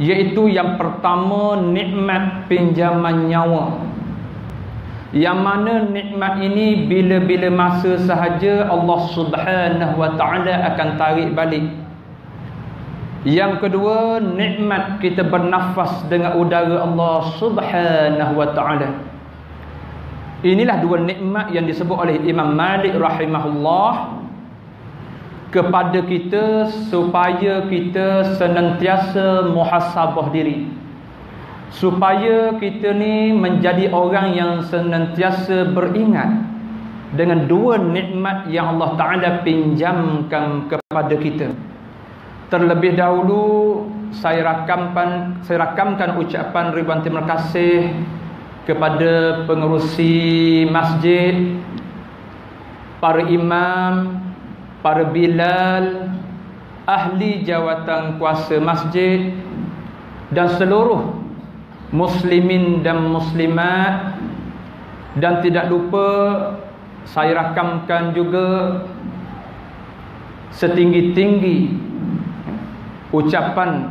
iaitu yang pertama nikmat pinjaman nyawa. Yang mana nikmat ini bila-bila masa sahaja Allah Subhanahu wa taala akan tarik balik. Yang kedua nikmat kita bernafas dengan udara Allah Subhanahu wa taala. Inilah dua nikmat yang disebut oleh Imam Malik rahimahullah kepada kita supaya kita senantiasa muhasabah diri. Supaya kita ni menjadi orang yang senantiasa beringat dengan dua nikmat yang Allah Taala pinjamkan kepada kita. Terlebih dahulu saya rakamkan saya rakamkan ucapan ribuan terima kasih kepada pengerusi masjid para imam para bilal ahli jawatan kuasa masjid dan seluruh muslimin dan muslimat. Dan tidak lupa saya rakamkan juga setinggi-tinggi ucapan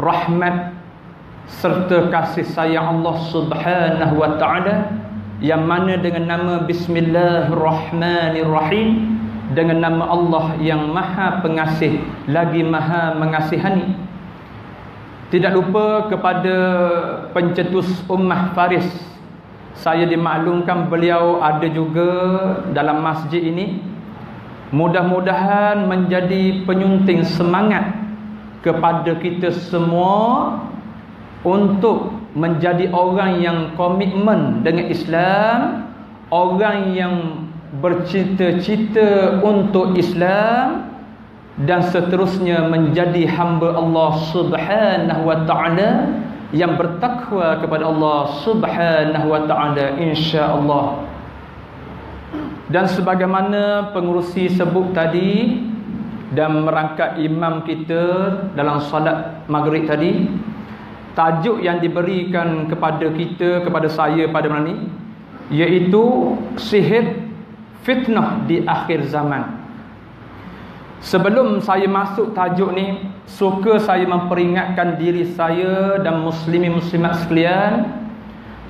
rahmat serta kasih sayang Allah Subhanahu wa taala yang mana dengan nama bismillahirrahmanirrahim dengan nama Allah yang maha pengasih lagi maha mengasihani. Tidak lupa kepada pencetus ummah Faris. Saya dimaklumkan beliau ada juga dalam masjid ini. Mudah-mudahan menjadi penyunting semangat kepada kita semua untuk menjadi orang yang komitmen dengan Islam orang yang bercita-cita untuk Islam dan seterusnya menjadi hamba Allah Subhanahu wa taala yang bertakwa kepada Allah Subhanahu wa taala insya-Allah. Dan sebagaimana pengurusi sebut tadi dan merangkap imam kita dalam solat maghrib tadi tajuk yang diberikan kepada kita kepada saya pada malam ini iaitu sihir fitnah di akhir zaman. Sebelum saya masuk tajuk ni, suka saya memperingatkan diri saya dan muslimin muslimat sekalian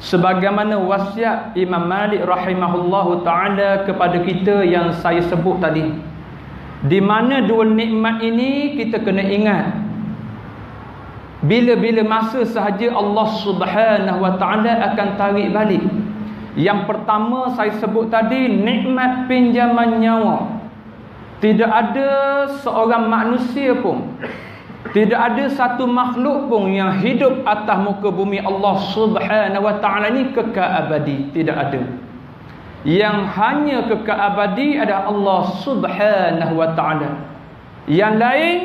sebagaimana wasiat Imam Malik rahimahullahu taala kepada kita yang saya sebut tadi. Di mana dua nikmat ini kita kena ingat. Bila-bila masa sahaja Allah Subhanahu wa taala akan tarik balik yang pertama saya sebut tadi nikmat pinjaman nyawa. Tidak ada seorang manusia pun tidak ada satu makhluk pun yang hidup atas muka bumi Allah Subhanahu wa taala ni kekal abadi, tidak ada. Yang hanya kekal abadi adalah Allah Subhanahu wa taala. Yang lain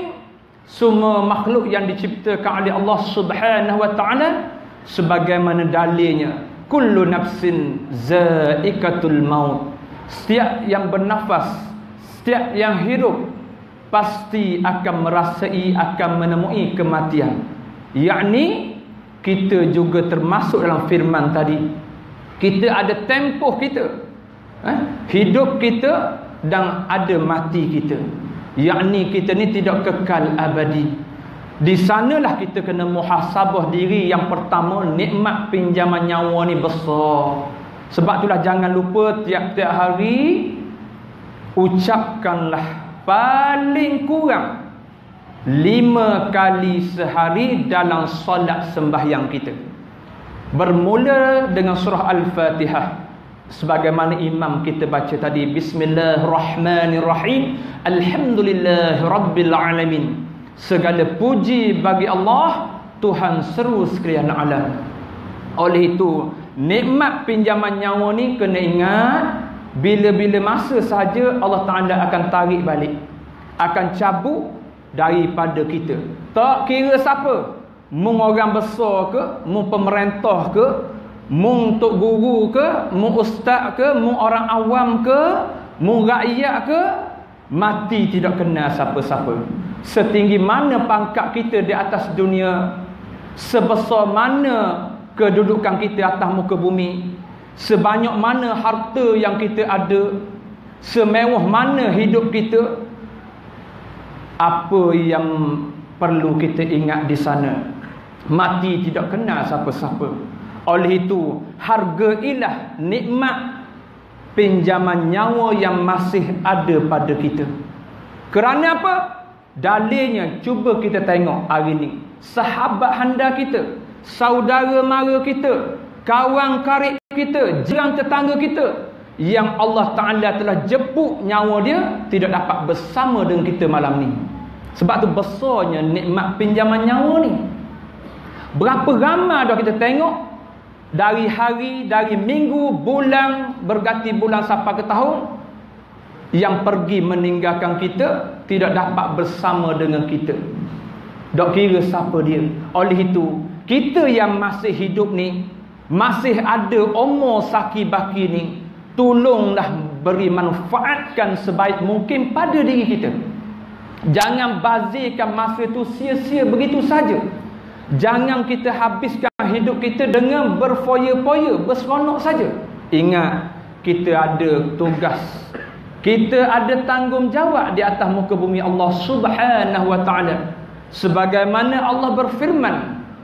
semua makhluk yang diciptakan oleh Allah Subhanahu wa taala sebagaimana dalilnya kullu nafsin zaikatul maut. Setiap yang bernafas setiap yang hidup pasti akan merasai akan menemui kematian. Yakni kita juga termasuk dalam firman tadi. Kita ada tempoh kita. Eh? hidup kita dan ada mati kita. Yakni kita ni tidak kekal abadi di sanalah kita kena muhasabah diri yang pertama nikmat pinjaman nyawa ni besar. Sebab itulah jangan lupa tiap-tiap hari ucapkanlah paling kurang lima kali sehari dalam solat sembahyang kita. Bermula dengan surah Al-Fatihah. Sebagaimana imam kita baca tadi Bismillahirrahmanirrahim Alhamdulillahirrabbilalamin Segala puji bagi Allah Tuhan seru sekalian alam. Oleh itu Nikmat pinjaman nyawa ni kena ingat Bila-bila masa saja Allah Ta'ala akan tarik balik Akan cabut daripada kita. Tak kira siapa Mung orang besar ke Mung pemerintah ke Mung tok guru ke Mung ustaz ke Mung orang awam ke Mung rakyat ke Mati tidak kenal siapa-siapa setinggi mana pangkat kita di atas dunia sebesar mana kedudukan kita atas muka bumi sebanyak mana harta yang kita ada semewah mana hidup kita apa yang perlu kita ingat di sana Mati tidak kenal siapa-siapa. Oleh itu, harga ilah nikmat pinjaman nyawa yang masih ada pada kita. Kerana apa? Dalilnya cuba kita tengok hari ini. Sahabat handa kita, saudara mara kita, kawan karib kita, jiran tetangga kita yang Allah Taala telah jepuk nyawa dia tidak dapat bersama dengan kita malam ni. Sebab tu besarnya nikmat pinjaman nyawa ni. Berapa ramai dah kita tengok dari hari, dari minggu, bulan, berganti bulan sampai ke tahun yang pergi meninggalkan kita tidak dapat bersama dengan kita. Tak kira siapa dia. Oleh itu, kita yang masih hidup ni, masih ada umur saki baki ni, tolonglah beri manfaatkan sebaik mungkin pada diri kita. Jangan bazirkan masa itu sia-sia begitu saja. Jangan kita habiskan hidup kita dengan berfoya-foya, berseronok saja. Ingat, kita ada tugas. Kita ada tanggungjawab di atas muka bumi Allah Subhanahu wa taala. Sebagaimana Allah berfirman,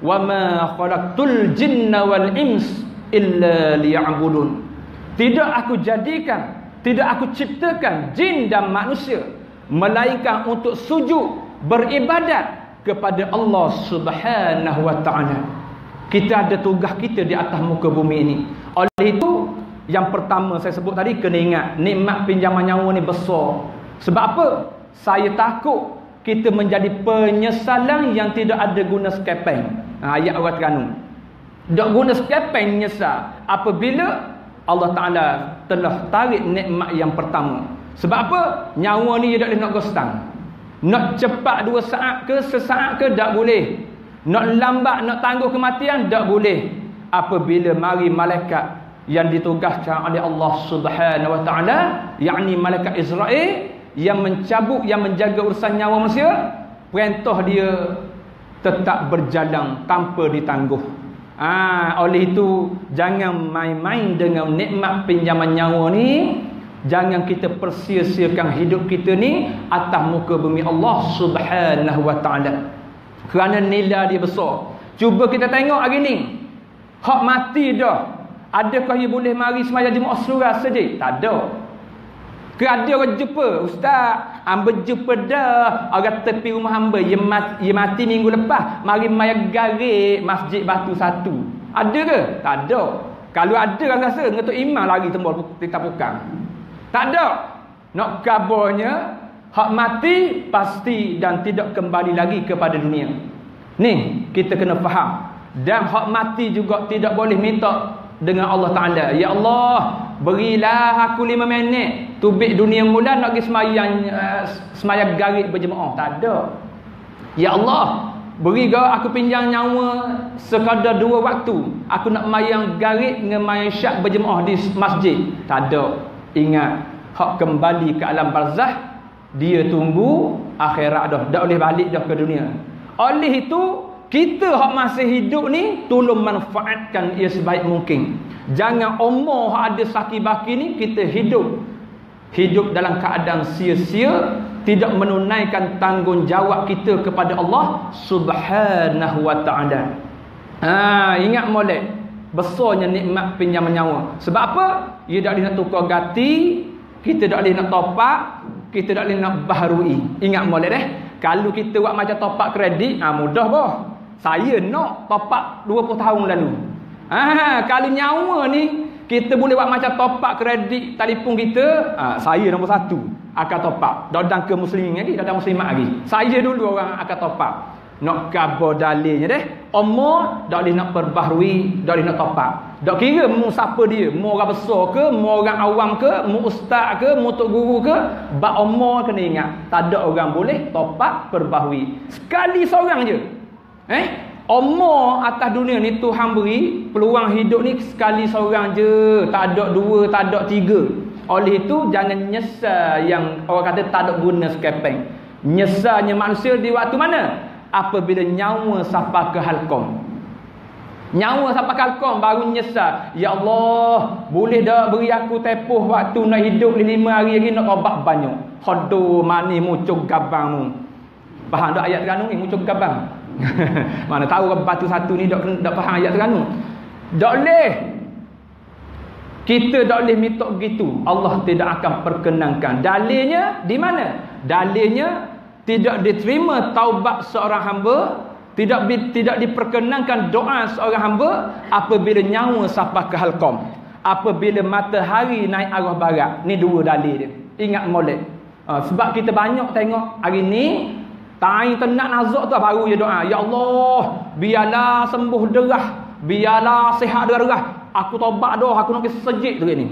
"Wa ma khalaqtul jinna wal ins illa liya'budun." Tidak aku jadikan, tidak aku ciptakan jin dan manusia melainkan untuk sujud beribadat kepada Allah Subhanahu wa taala. Kita ada tugas kita di atas muka bumi ini. Oleh itu, yang pertama saya sebut tadi kena ingat nikmat pinjaman nyawa ni besar. Sebab apa? Saya takut kita menjadi penyesalan yang tidak ada guna skepeng. Ha, ayat orang Terengganu. Tak guna skepeng nyesal apabila Allah Taala telah tarik nikmat yang pertama. Sebab apa? Nyawa ni dia tak boleh nak gostang. Nak cepat dua saat ke sesaat ke tak boleh. Nak lambat nak tangguh kematian tak boleh. Apabila mari malaikat yang ditugaskan oleh Allah Subhanahu Wa Taala, yakni malaikat Israel yang mencabut yang menjaga urusan nyawa manusia, perintah dia tetap berjalan tanpa ditangguh. Ah, ha, oleh itu jangan main-main dengan nikmat pinjaman nyawa ni Jangan kita persia-siakan hidup kita ni atas muka bumi Allah Subhanahu wa taala. Kerana nilai dia besar. Cuba kita tengok hari ni. Hak mati dah. Adakah ia boleh mari semaya Jumaat surah saja? Tak ada. Ke ada orang jumpa, ustaz, hamba jumpa dah orang tepi rumah hamba, ia mati, mati minggu lepas, mari maya garik masjid batu satu. Ada ke? Tak ada. Kalau ada orang rasa, ngetuk imam lagi tembul kita pukang. Tak ada. Nak kabarnya, hak mati pasti dan tidak kembali lagi kepada dunia. Ni, kita kena faham. Dan hak mati juga tidak boleh minta dengan Allah Ta'ala. Ya Allah, berilah aku lima minit. Tubik dunia mula nak pergi semayang, uh, semayang garik berjemaah. Tak ada. Ya Allah, beri kau aku pinjam nyawa sekadar dua waktu. Aku nak mayang garik dengan mayang syak berjemaah di masjid. Tak ada. Ingat, hak kembali ke alam barzah, dia tunggu akhirat dah. Tak boleh balik dah ke dunia. Oleh itu, kita hak masih hidup ni, tolong manfaatkan ia sebaik mungkin. Jangan umur hak ada sakit baki ni, kita hidup. Hidup dalam keadaan sia-sia, tidak menunaikan tanggungjawab kita kepada Allah subhanahu wa ta'ala. Ha, ingat molek besarnya nikmat pinjaman nyawa. Sebab apa? Ia tak boleh nak tukar ganti, kita tak boleh nak topak, kita tak boleh nak baharui. Ingat boleh deh. Kalau kita buat macam topak kredit, ah mudah boh. Saya nak topak 20 tahun lalu. Ah, kalau nyawa ni kita boleh buat macam topak kredit telefon kita, ah, saya nombor satu akan topak. Dadang ke muslimin lagi, dadang muslimat lagi. Saya dulu orang akan topak nak kabar dalilnya deh. Umur dak boleh nak perbaharui, dak boleh nak topak. Dak kira mu siapa dia, mu orang besar ke, mu orang awam ke, mu ustaz ke, mu tok guru ke, bab umur kena ingat, tak ada orang boleh topak perbaharui. Sekali seorang je. Eh? Umur atas dunia ni Tuhan beri peluang hidup ni sekali seorang je, tak ada dua, tak ada tiga. Oleh itu jangan nyesal yang orang kata tak ada guna skepeng. Nyesalnya manusia di waktu mana? apabila nyawa sampai ke halkom nyawa sampai ke halkom baru nyesal ya Allah boleh dah beri aku tepuh waktu nak hidup lima hari lagi nak obat banyak khodo mani mucuk gabang faham tak ayat kan ni mucuk gabang Mana tahu ke batu satu ni dak dak faham ayat Terengganu. Tak boleh. Kita tak boleh minta begitu. Allah tidak akan perkenankan. Dalilnya di mana? Dalilnya tidak diterima taubat seorang hamba, tidak tidak diperkenankan doa seorang hamba apabila nyawa sampai ke halqam. Apabila matahari naik arah barat. Ni dua dalil dia. Ingat molek. Uh, sebab kita banyak tengok hari ni Tai tenak nazak tu baru je doa. Ya Allah, biarlah sembuh derah. Biarlah sihat derah. Aku tobat dah, aku nak pergi sejik tu ni.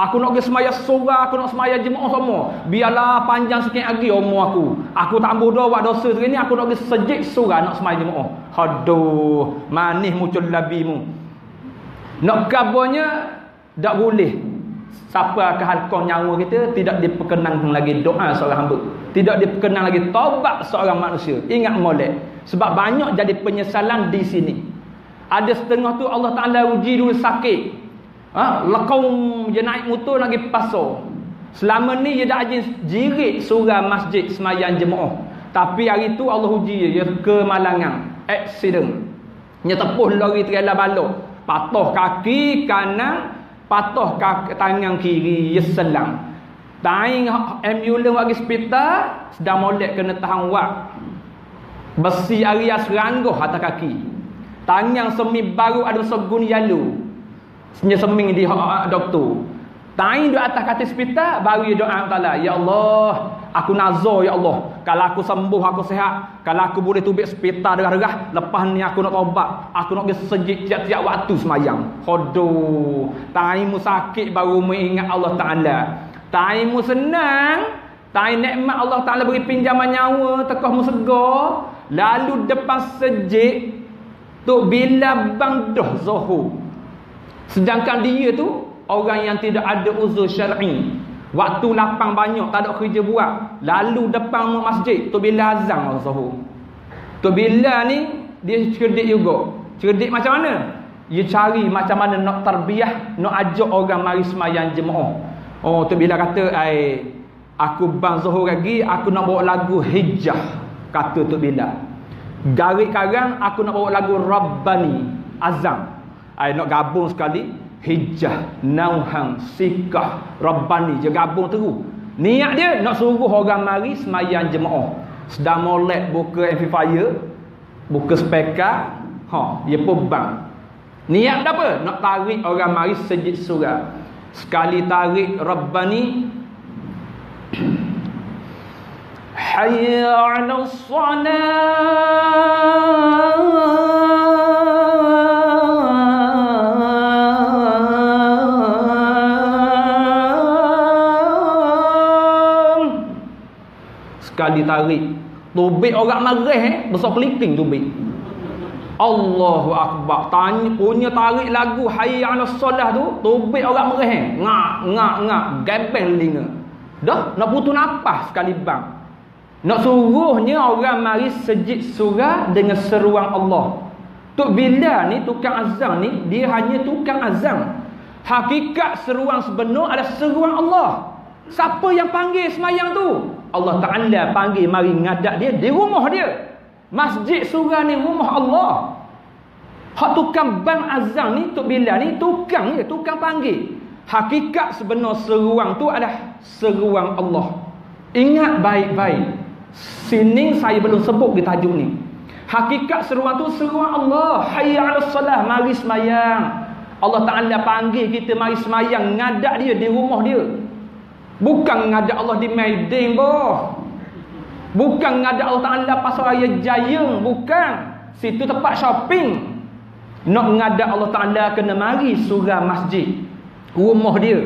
Aku nak pergi semaya surah, aku nak semaya jemaah semua. Biarlah panjang sikit lagi umur aku. Aku tak ambil dah buat dosa tu ni, aku nak pergi sejik surah nak semaya jemaah. Aduh, manis muncul labimu. Nak kaburnya, tak boleh siapa akan halkah nyawa kita tidak diperkenankan lagi doa seorang hamba. Tidak diperkenan lagi taubat seorang manusia. Ingat molek. Sebab banyak jadi penyesalan di sini. Ada setengah tu Allah Ta'ala uji dulu sakit. Ha? lekau dia naik motor lagi pasar selama ni dia dah ajin jirit surah masjid semayang jemaah. Tapi hari tu Allah uji dia kemalangan. Accident. Dia tepuh lori trailer balok patah kaki kanan patah kaki tangan kiri ya selang taing ambulans bagi hospital sedang molek kena tahan wak. Besi area seranggoh atas kaki. Tangan semi baru ada segun yalu. Senyum seming di doktor taing di atas kaki hospital baru dia doa taala ya Allah aku nazar ya Allah. Kalau aku sembuh aku sehat. Kalau aku boleh tubik hospital derah-derah lepas ni aku nak taubat. Aku nak pergi sejid tiap-tiap waktu semayang. Khodo taimu sakit baru mengingat Allah Ta'ala. Taimu senang tai nikmat Allah Ta'ala beri pinjaman nyawa tekah mu segar. Lalu depan sejid tu bila bang dah zuhur sedangkan dia tu orang yang tidak ada uzur syar'i Waktu lapang banyak, tak ada kerja buat. Lalu depan masjid, tu bila azan Allah sahur. Tu bila ni, dia cerdik juga. Cerdik macam mana? Dia cari macam mana nak terbiah, nak ajak orang mari semayang jemaah. Oh, tu bila kata, ai aku bang zuhur lagi, aku nak bawa lagu hijah. Kata tu bila. Garik karang, aku nak bawa lagu Rabbani. Azam. Ai nak gabung sekali, hijah, nauhang, sikah, rabbani je gabung terus. Niat dia nak suruh orang mari semayang jemaah. Sedang molek buka amplifier, buka speaker, ha, dia pun bang. Niat apa? Nak tarik orang mari sejid surah. Sekali tarik rabbani Hayya 'ala sekali tarik. Tubik orang marah eh. Besar keliting tubik. Allahu akbar. Tanya punya tarik lagu hayya 'ala solah tu tubik orang marah eh. Ngak ngak ngak. Gebel linga. Dah nak putus nafas sekali bang. Nak suruhnya orang mari sejid surah dengan seruan Allah. Tok bila ni tukang azam ni dia hanya tukang azam. Hakikat seruan sebenar adalah seruan Allah. Siapa yang panggil semayang tu Allah Ta'ala panggil mari ngadak dia di rumah dia. Masjid surah ni rumah Allah. Hak tukang bang azam ni, Tok Bilal ni, tukang dia, tukang panggil. Hakikat sebenar seruang tu adalah seruang Allah. Ingat baik-baik. Sini saya belum sebut di tajuk ni. Hakikat seruang tu seruang Allah. Hayya ala salah, mari semayang. Allah Ta'ala panggil kita mari semayang, ngadak dia di rumah dia. Bukan ngajak Allah di Maidin boh. Bukan ngajak Allah Ta'ala pasal raya jaya. Bukan. Situ tempat shopping. Nak ngajak Allah Ta'ala kena mari surah masjid. Rumah dia.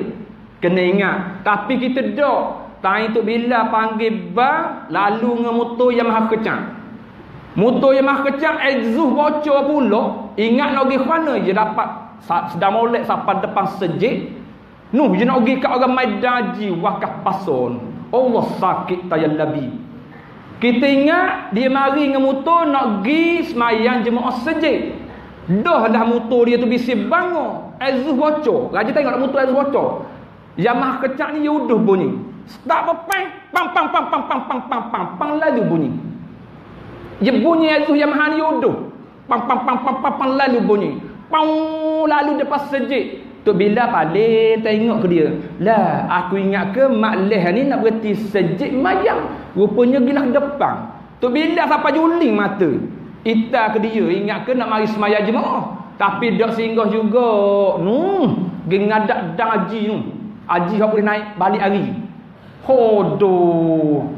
Kena ingat. Tapi kita dok. Tak itu bila panggil bang. Lalu motor yang maha kecang. Motor yang maha kecang. Exhaust bocor pula. Ingat nak pergi mana je dapat. Sedang molek sampai depan sejid. Nuh je nak pergi kat orang maidaji wakaf pasun. Allah sakit tayal labi. Kita ingat dia mari dengan motor nak pergi semayang jemaah sejid. Dah dah motor dia tu bisi bangun. Azuh bocor. Raja tengok motor azuh bocor. Yamaha kecak ni udah bunyi. Start apa pang pang pang pang pang pang pang pang pang pang lalu bunyi. Dia bunyi Aziz yang maha ni yuduh. Pam pam pam pam pam, pam lalu bunyi. Pam lalu depan sejik. Tok bila paling tengok ke dia. Lah, aku ingat ke mak leh ni nak berhenti sejik mayang. Rupanya gila depan. Tok bila sampai juling mata. Ita ke dia ingat ke nak mari semaya jemaah. Tapi dak singgah juga. Hmm, gengadak dang haji tu. Haji hok boleh naik balik hari. Hodo,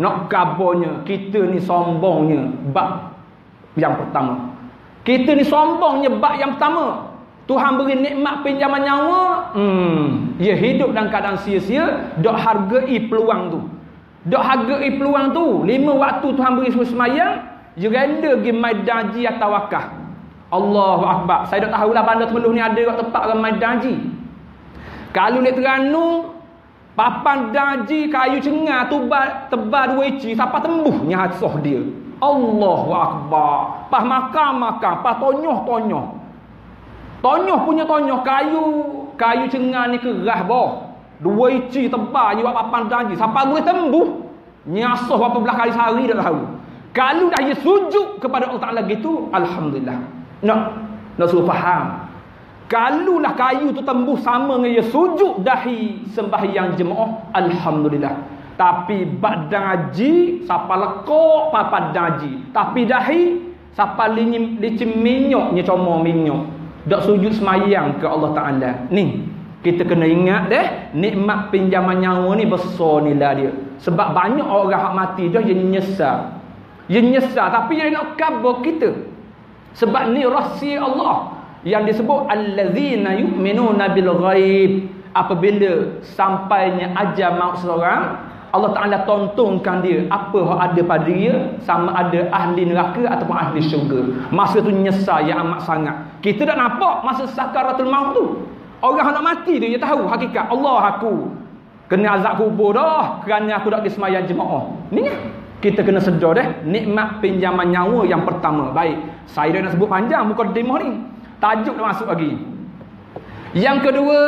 nak kabarnya kita ni sombongnya bab yang pertama. Kita ni sombongnya bab yang pertama. Tuhan beri nikmat pinjaman nyawa, hmm, dia hidup dalam keadaan sia-sia, dok hargai peluang tu. Dok hargai peluang tu. Lima waktu Tuhan beri sembahyang, dia rela pergi maidan haji atau wakaf. Allahu akbar. Saya dak tahulah bandar Temeluh ni ada kat tempat ramai haji. Kalau ni Terengganu Papan daji kayu cengar tu tebal dua inci siapa tembuh nyasah dia. Allahu akbar. Pas makan makan, pas tonyoh tonyoh. Tonyoh punya tonyoh kayu kayu cengar ni kerah boh. Dua inci tebal ni buat papan daji siapa boleh tembuh. Nyasah berapa belah kali sehari dah tahu. Kalau dah ia sujud kepada Allah Taala gitu, alhamdulillah. Nak nak suruh faham. Kalulah kayu tu tembus sama dengan dia sujud dahi sembahyang jemaah, alhamdulillah. Tapi badan haji siapa lekok papa haji. Tapi dahi siapa licin licin minyok nya cuma minyok. Dak sujud semayang ke Allah Taala. Ni kita kena ingat deh nikmat pinjaman nyawa ni besar nilai dia. Sebab banyak orang hak mati dah yang nyesal. Yang nyesal tapi dia nak kabur kita. Sebab ni rahsia Allah yang disebut allazina yu'minuna bil ghaib apabila sampainya ajal maut seseorang Allah Taala tontonkan dia apa yang ada pada dia sama ada ahli neraka ataupun ahli syurga masa tu nyesal yang amat sangat kita dah nampak masa sakaratul maut tu orang nak mati tu dia tahu hakikat Allah aku kena azab kubur dah kerana aku tak disemayang jemaah ni kita kena sedar deh nikmat pinjaman nyawa yang pertama baik saya dah nak sebut panjang muka demo ni Tajuk dah masuk lagi. Yang kedua,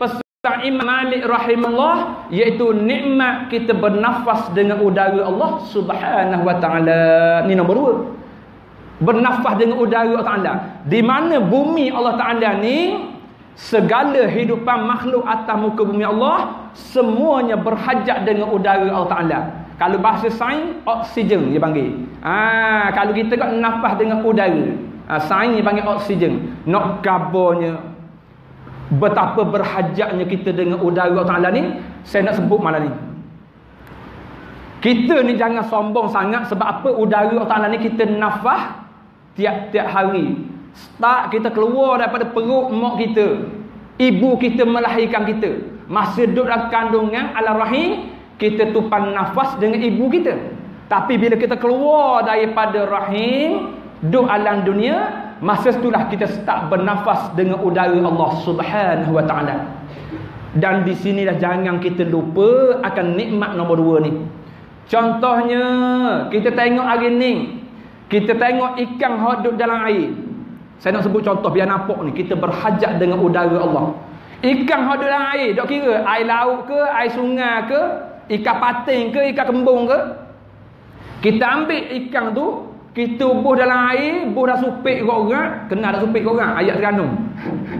pesan Imam Malik rahimahullah iaitu nikmat kita bernafas dengan udara Allah Subhanahu wa taala. Ni nombor dua. Bernafas dengan udara Allah Taala. Di mana bumi Allah Taala ni segala hidupan makhluk atas muka bumi Allah semuanya berhajat dengan udara Allah Taala. Kalau bahasa sains oksigen dia panggil. Ah, kalau kita kat nafas dengan udara. Ha, sains ni panggil oksigen. Nak kabarnya betapa berhajatnya kita dengan udara Allah Ta'ala ni, saya nak sebut malam ni. Kita ni jangan sombong sangat sebab apa udara Allah Ta'ala ni kita nafas tiap-tiap hari. Start kita keluar daripada perut mak kita. Ibu kita melahirkan kita. Masa duduk dalam kandungan ala rahim, kita tupan nafas dengan ibu kita. Tapi bila kita keluar daripada rahim, duduk alam dunia masa itulah kita start bernafas dengan udara Allah Subhanahu wa taala dan di sinilah jangan kita lupa akan nikmat nombor dua ni contohnya kita tengok hari ni kita tengok ikan hidup dalam air saya nak sebut contoh biar nampak ni kita berhajat dengan udara Allah ikan hidup dalam air tak kira air laut ke air sungai ke ikan pating ke ikan kembung ke kita ambil ikan tu kita buh dalam air, buh dah supik kat orang, kenal dah supik kat orang, ayat Terengganu.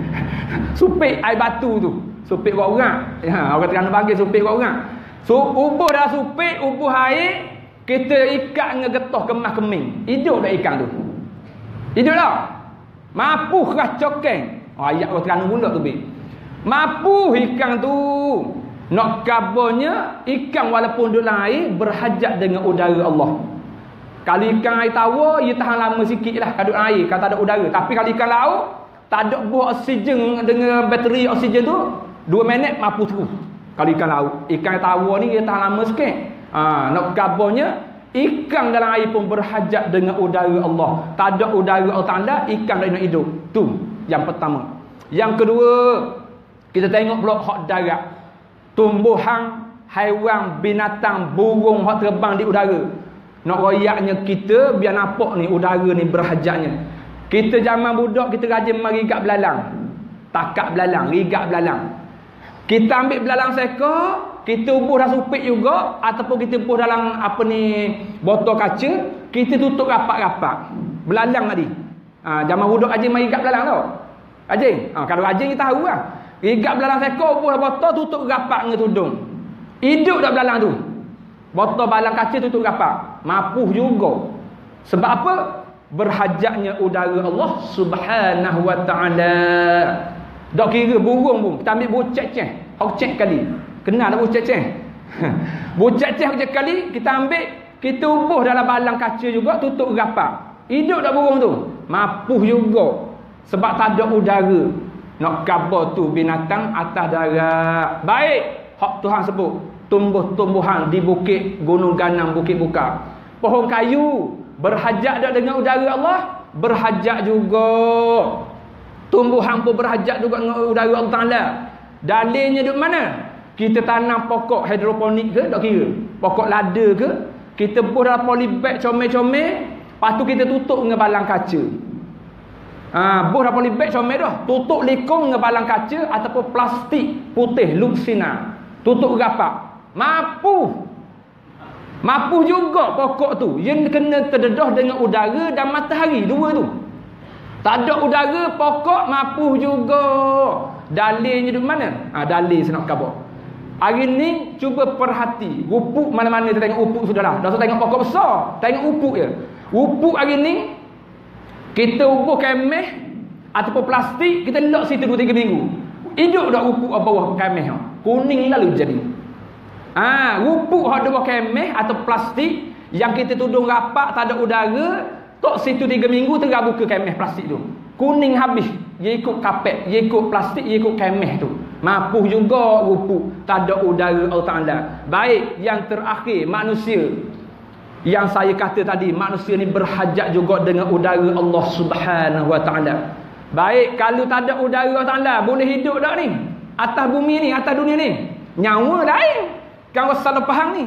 supik air batu tu, supik kat orang. Ha, orang Terengganu panggil supik kat orang. So, ubuh dah supik, ubuh air, kita ikat dengan getah kemas keming. Hidup dah ikan tu. Hidup tak? Mampu kah cokeng? Oh, ayat orang Terengganu pula tu, Bik. Mampu ikan tu. Nak kabarnya, ikan walaupun dalam air, berhajat dengan udara Allah. Kalau ikan air tawar, ia tahan lama sikit lah kadut air, kalau tak ada udara. Tapi kalau ikan laut, tak ada buah oksigen dengan bateri oksigen tu, dua minit mampu terus. Kalau ikan laut. Ikan air tawar ni, ia tahan lama sikit. Ha, nak kabarnya, ikan dalam air pun berhajat dengan udara Allah. Tak ada udara Allah Ta'ala, ikan tak nak hidup. Tu yang pertama. Yang kedua, kita tengok pula hak darat. Tumbuhan, haiwan, binatang, burung hak terbang di udara. Nak royaknya kita biar nampak ni udara ni berhajatnya. Kita zaman budak kita rajin marigat belalang. Takak belalang, rigat belalang. Kita ambil belalang seka, kita ubuh dah supik juga ataupun kita ubuh dalam apa ni botol kaca, kita tutup rapat-rapat. Belalang tadi. Ha, zaman huduk Ajing mai ikat belalang tau. Ajing. Ha, kalau Ajing kita tahu lah. Ikat belalang sekor buah botol tutup rapat dengan tudung. Hidup dah belalang tu. Botol balang kaca tutup rapat. Mapuh juga. Sebab apa? Berhajatnya udara Allah subhanahu wa ta'ala. Tak kira burung pun. Kita ambil bucek cek. Hau cek kali. Kenal tak cek? bucek cek bucek kali. Kita ambil. Kita ubuh dalam balang kaca juga. Tutup rapat. Hidup tak burung tu? Mapuh juga. Sebab tak ada udara. Nak kabar tu binatang atas darat. Baik. Hak Tuhan sebut. Tumbuh-tumbuhan di bukit Gunung Ganang, Bukit Buka. Pohon kayu. Berhajat tak dengan udara Allah? Berhajat juga. Tumbuhan pun berhajat juga dengan udara Allah Ta'ala. Dalilnya di mana? Kita tanam pokok hidroponik ke? Tak kira. Pokok lada ke? Kita buh dalam polybag comel-comel. Lepas tu kita tutup dengan balang kaca. Ha, buh dah polybag comel dah. Tutup lekong dengan balang kaca ataupun plastik putih luxina. Tutup rapat. Mampu. Mampu juga pokok tu. Yang kena terdedah dengan udara dan matahari. Dua tu. Tak ada udara, pokok mampu juga. Dalilnya di mana? Ha, dalil nak kabar. Hari ni cuba perhati. Upuk mana-mana kita tengok upuk sudahlah. Dah tengok pokok besar. Tengok upuk je. Upuk hari ni kita ubuh kemeh ataupun plastik kita letak situ 2 3 minggu. Hidup dah upuk bawah kemeh Kuning lalu jadi. Ah, ha, upuk hak bawah kemeh atau plastik yang kita tudung rapat tak ada udara, tok situ 3 minggu tengah buka kemeh plastik tu. Kuning habis. Dia ikut kapet, dia ikut plastik, dia ikut kemeh tu. Mapuh juga upuk, tak ada udara Allah Taala. Baik, yang terakhir manusia yang saya kata tadi manusia ni berhajat juga dengan udara Allah Subhanahu Wa Taala. Baik kalau tak ada udara Allah Taala boleh hidup tak ni? Atas bumi ni, atas dunia ni. Nyawa lain. Kau salah faham ni.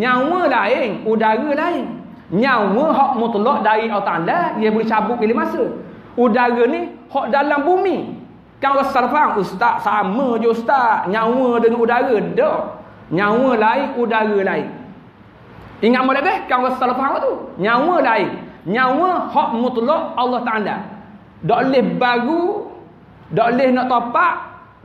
Nyawa lain, udara lain. Nyawa hak mutlak dari Allah Taala, dia boleh cabut bila masa. Udara ni hak dalam bumi. Salah faham ustaz sama je ustaz. Nyawa dengan udara dak. Nyawa lain, udara lain. Ingat molek deh, kau salah faham tu. Nyawa lain. Nyawa hak mutlak Allah Taala. Tak boleh baru, tak boleh nak topak,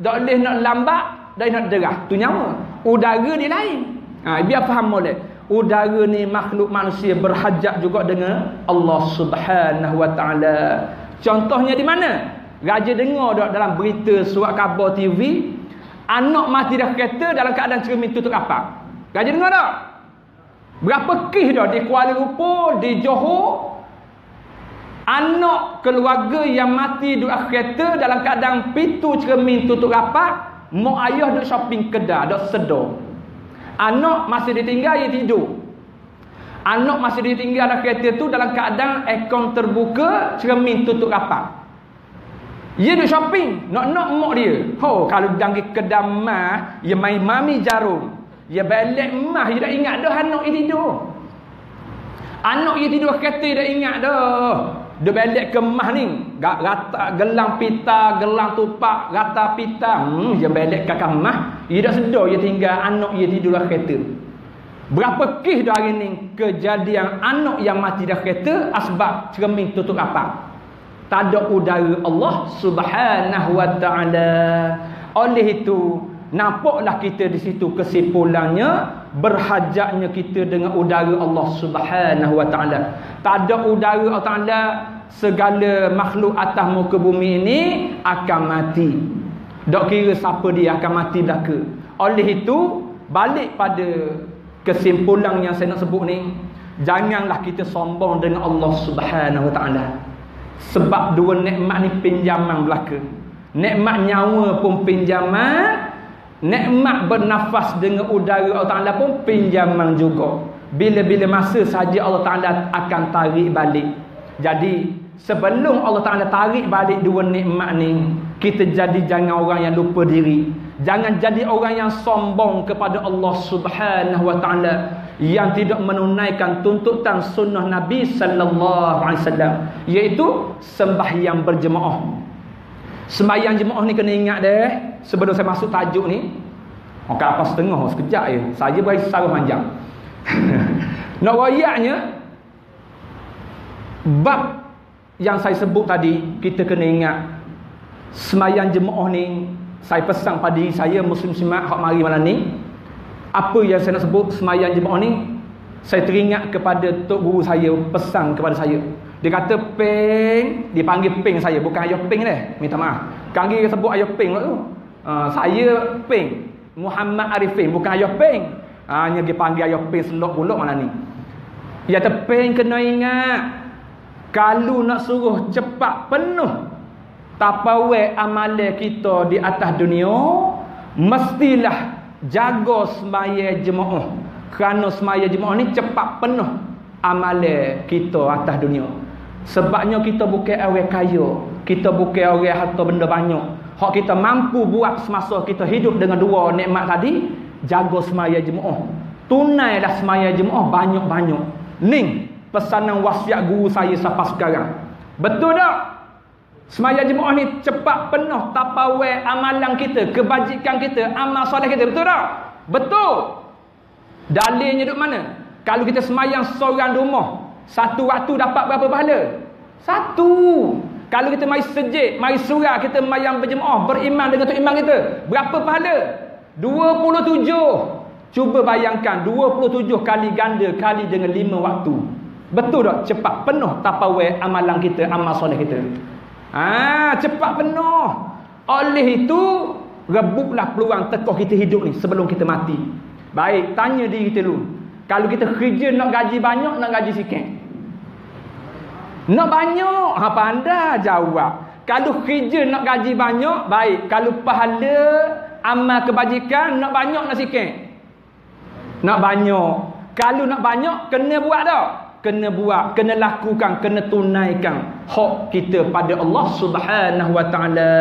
tak boleh nak lambat, dan nak derah. Tu nyawa. Udara ni lain. Ha, biar faham molek. Udara ni makhluk manusia berhajat juga dengan Allah Subhanahu Wa Taala. Contohnya di mana? Raja dengar tak dalam berita surat khabar TV, anak mati dah kereta dalam keadaan cermin tutup kapak. Raja dengar tak? Berapa kes dah di Kuala Lumpur, di Johor. Anak keluarga yang mati duduk kereta dalam keadaan pintu cermin tutup rapat. Mak ayah duduk shopping kedai, duduk sedar. Anak masih ditinggal, dia tidur. Anak masih ditinggal dalam kereta tu dalam keadaan aircon terbuka, cermin tutup rapat. Dia duduk shopping, nak-nak mak dia. Oh, kalau danggi kedai mah, dia main mami jarum. Dia balik emah dia dah ingat dah anak dia tidur. Anak dia tidur kata dia dah ingat dah. Dia balik ke emah ni. Rata gelang pita, gelang tupak, rata pita. Hmm, dia balik ke emah. Dia dah sedar dia tinggal anak dia tidur kereta. Berapa kes dah hari ni kejadian anak yang mati dah kereta asbab cermin tutup apa? Tak ada udara Allah Subhanahu wa taala. Oleh itu, Nampaklah kita di situ kesimpulannya berhajatnya kita dengan udara Allah Subhanahu Wa Taala. Tak ada udara Allah Taala segala makhluk atas muka bumi ini akan mati. Tak kira siapa dia akan mati belaka. Oleh itu balik pada kesimpulan yang saya nak sebut ni janganlah kita sombong dengan Allah Subhanahu Wa Taala. Sebab dua nikmat ni pinjaman belaka. Nikmat nyawa pun pinjaman Nikmat bernafas dengan udara Allah Ta'ala pun pinjaman juga. Bila-bila masa saja Allah Ta'ala akan tarik balik. Jadi sebelum Allah Ta'ala tarik balik dua nikmat ni. Kita jadi jangan orang yang lupa diri. Jangan jadi orang yang sombong kepada Allah Subhanahu Wa Ta'ala. Yang tidak menunaikan tuntutan sunnah Nabi Sallallahu Alaihi Wasallam. Iaitu sembahyang berjemaah. Sembahyang jemaah ni kena ingat deh sebelum saya masuk tajuk ni Okey apa setengah sekejap je. Saya bagi secara panjang. Nak royaknya bab yang saya sebut tadi kita kena ingat semayang jemaah ni saya pesan pada diri saya muslim simak hak mari malam ni apa yang saya nak sebut semayang jemaah ni saya teringat kepada tok guru saya pesan kepada saya. Dia kata peng. Dipanggil peng saya bukan ayah peng ni minta maaf. Kangi sebut ayah peng tu. Uh, saya peng. Muhammad Arifin bukan ayah peng. Hanya dia panggil ayah peng selok buluk malam ni. Dia kata peng kena ingat kalau nak suruh cepat penuh tapawe amalan kita di atas dunia mestilah jaga semaya jemaah. Kerana semaya jemaah ni cepat penuh amalan kita atas dunia. Sebabnya kita bukan orang kaya kita bukan orang harta benda banyak. Hak kita mampu buat semasa kita hidup dengan dua nikmat tadi jaga semaya jemaah. Tunailah semaya jemaah banyak-banyak. Ni pesanan wasiat guru saya sampai sekarang. Betul tak Semaya jemaah ni cepat penuh tapawai amalan kita, kebajikan kita, amal soleh kita. Betul tak? Betul. Dalilnya duduk mana? Kalau kita semayang seorang rumah, satu waktu dapat berapa pahala? Satu. Kalau kita mari sejid, mari surah, kita mayang berjemaah, beriman dengan tu iman kita. Berapa pahala? 27. Cuba bayangkan 27 kali ganda kali dengan 5 waktu. Betul tak? Cepat penuh tapawai amalan kita, amal soleh kita. Ah, cepat penuh. Oleh itu, rebutlah peluang tekoh kita hidup ni sebelum kita mati. Baik, tanya diri kita dulu. Kalau kita kerja nak gaji banyak, nak gaji sikit. Nak banyak, apa anda jawab? Kalau kerja nak gaji banyak, baik. Kalau pahala amal kebajikan nak banyak nak sikit. Nak banyak. Kalau nak banyak, kena buat tak? Kena buat, kena lakukan, kena tunaikan hak kita pada Allah Subhanahu Wa Taala.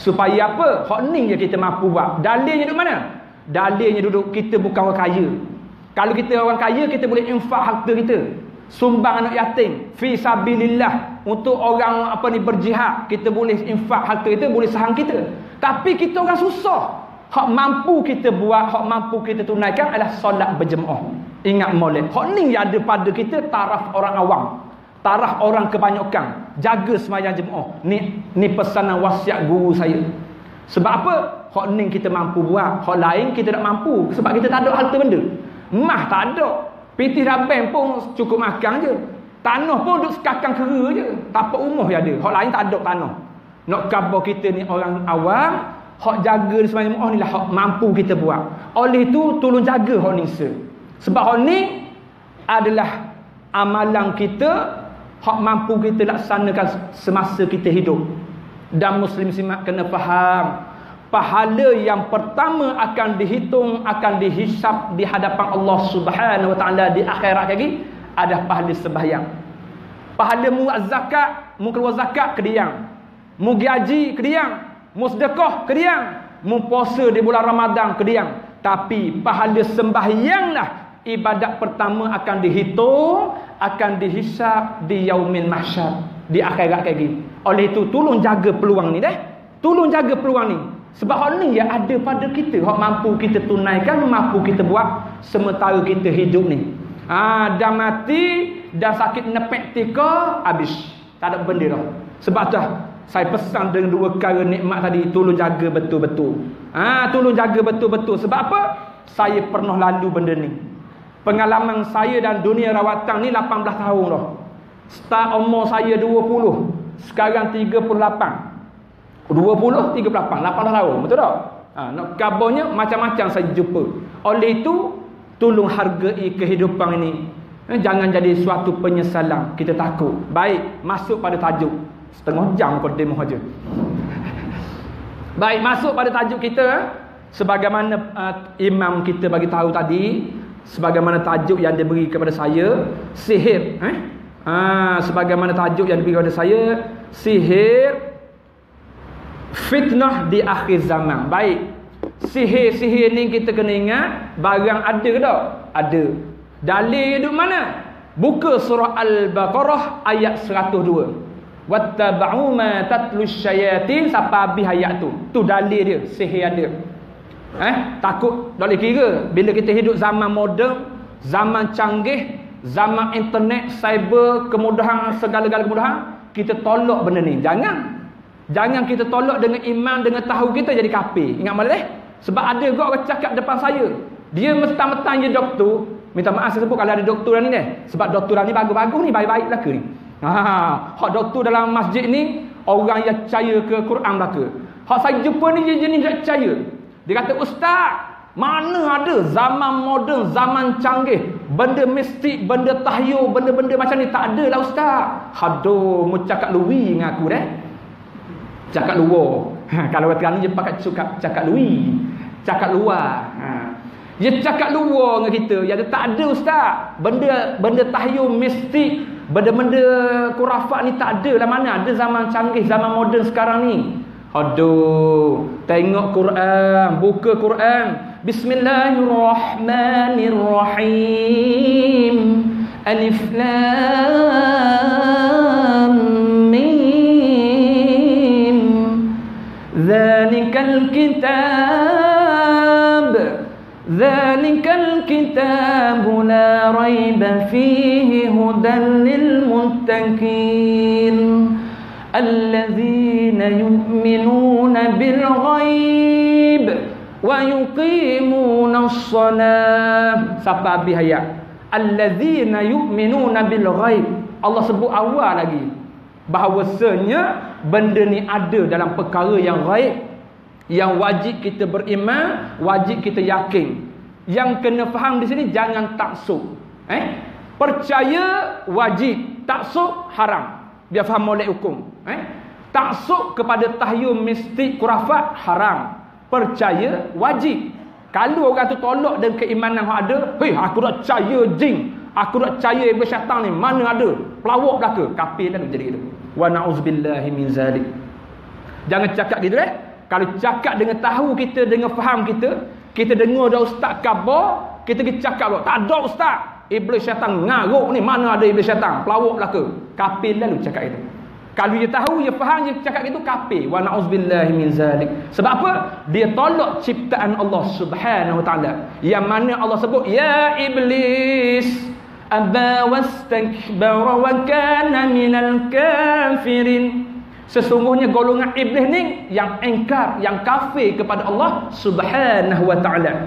Supaya apa? Hak ni je kita mampu buat. Dalilnya duduk mana? Dalilnya duduk kita bukan orang kaya. Kalau kita orang kaya, kita boleh infak harta kita. Sumbang anak yatim fi sabilillah untuk orang apa ni berjihad, kita boleh infak harta kita, boleh sahang kita. Tapi kita orang susah. Hak mampu kita buat, hak mampu kita tunaikan adalah solat berjemaah. Ingat molek. Hak ni yang ada pada kita taraf orang awam. Taraf orang kebanyakan. Jaga semayang jemaah. Ni ni pesanan wasiat guru saya. Sebab apa? Hak ni kita mampu buat. Hak lain kita tak mampu. Sebab kita tak ada harta benda. Mah tak ada. Pitih rabeng pun cukup makan je. Tanah pun duduk sekakang kera je. Tak apa umur yang ada. Hak lain tak ada tanah. Nak kabar kita ni orang awam. Hak jaga semayang jemaah ni lah hak mampu kita buat. Oleh itu tolong jaga hak ni se. Sebab hak ni adalah amalan kita hak mampu kita laksanakan semasa kita hidup. Dan muslim simak kena faham pahala yang pertama akan dihitung akan dihisap di hadapan Allah Subhanahu wa taala di akhirat lagi ada pahala sembahyang. Pahala mu zakat, mu keluar zakat kediang. Mu gaji kediang, mu sedekah kediang, mu puasa di bulan Ramadan kediang. Tapi pahala sembahyanglah ibadat pertama akan dihitung akan dihisap di yaumil mahsyar di akhirat lagi oleh itu tolong jaga peluang ni deh tolong jaga peluang ni. Sebab hal ni yang ada pada kita. Hak mampu kita tunaikan mampu kita buat sementara kita hidup ni. Ah dah mati dah sakit nepek tika habis. Tak ada benda dah. Sebab tu saya pesan dengan dua perkara nikmat tadi tolong jaga betul-betul. Ah tolong jaga betul-betul. Sebab apa? Saya pernah lalu benda ni Pengalaman saya dan dunia rawatan ni 18 tahun dah. Start umur saya 20. Sekarang 38. 20, 38. 18 tahun. Betul tak? Ha, nak kabarnya macam-macam saya jumpa. Oleh itu, tolong hargai kehidupan ini. Eh, jangan jadi suatu penyesalan. Kita takut. Baik, masuk pada tajuk. Setengah jam kau demo saja. Baik, masuk pada tajuk kita. Eh. Sebagaimana uh, imam kita bagi tahu tadi, sebagaimana tajuk yang diberi kepada saya sihir eh? Ha, sebagaimana tajuk yang diberi kepada saya sihir fitnah di akhir zaman. Baik sihir-sihir ni kita kena ingat barang ada ke tak? Ada. Dalil di mana? Buka surah al-baqarah ayat 102 wattaba'u ma tatlu syayatin sampai habis ayat tu. Tu dalil dia sihir ada Eh, takut tak boleh kira bila kita hidup zaman moden, zaman canggih, zaman internet, cyber, kemudahan segala-gala kemudahan, kita tolak benda ni. Jangan. Jangan kita tolak dengan iman dengan tahu kita jadi kafir. Ingat malah eh? Sebab ada juga orang cakap depan saya. Dia mentang-mentang je doktor. Minta maaf saya sebut kalau ada doktor ni ni. Sebab doktor ni bagus-bagus ni, baik-baik ke ni. Ha, hak doktor dalam masjid ni orang yang percaya ke Quran belaka. Hak saya jumpa ni dia jenis tak percaya. Dia kata, "Ustaz, mana ada zaman moden, zaman canggih, benda mistik, benda tahyul, benda-benda macam ni tak ada lah ustaz." Haduh, mu cakap luwi dengan aku dah. Cakap luar. Ha, kalau orang dia pakai cakap cakap luwi. Cakap luar. Ha. Dia cakap luar dengan kita. Ya tak ada ustaz. Benda benda tahyul mistik, benda-benda kurafat ni tak ada lah mana. Ada zaman canggih, zaman moden sekarang ni. Aduh, tengok Quran, buka Quran. Bismillahirrahmanirrahim. Alif Lam Mim. Zalikal kitab. Zalikal kitab la raiba fihi hudan lil muttaqin. الذين يؤمنون بالغيب ويقيمون الصلاة siapa habis ayat الذين يؤمنون بالغيب Allah sebut awal lagi bahawasanya benda ni ada dalam perkara yang gaib yang wajib kita beriman wajib kita yakin yang kena faham di sini jangan taksub eh percaya wajib taksub haram biar faham molek hukum eh Taksub kepada tahyul mistik kurafat haram. Percaya wajib. Kalau orang tu tolak dan keimanan yang ada hei aku dah percaya jin. Aku dah percaya iblis syaitan ni. Mana ada? Pelawak belaka kafir dah jadi itu wa na'udzubillahi min zalik. Jangan cakap gitu eh. Kalau cakap dengan tahu kita dengan faham kita kita dengar dah ustaz khabar kita pergi cakap tak ada ustaz. Iblis syaitan ngaruk ni mana ada iblis syaitan? Pelawak belaka kafir lalu cakap itu kalau dia tahu dia faham dia cakap itu kafir. Wa na'udzubillahi min zalik. Sebab apa? Dia tolak ciptaan Allah Subhanahu wa taala. Yang mana Allah sebut ya iblis aba wastakbara wa kana minal kafirin. Sesungguhnya golongan iblis ni yang engkar yang kafir kepada Allah Subhanahu wa taala.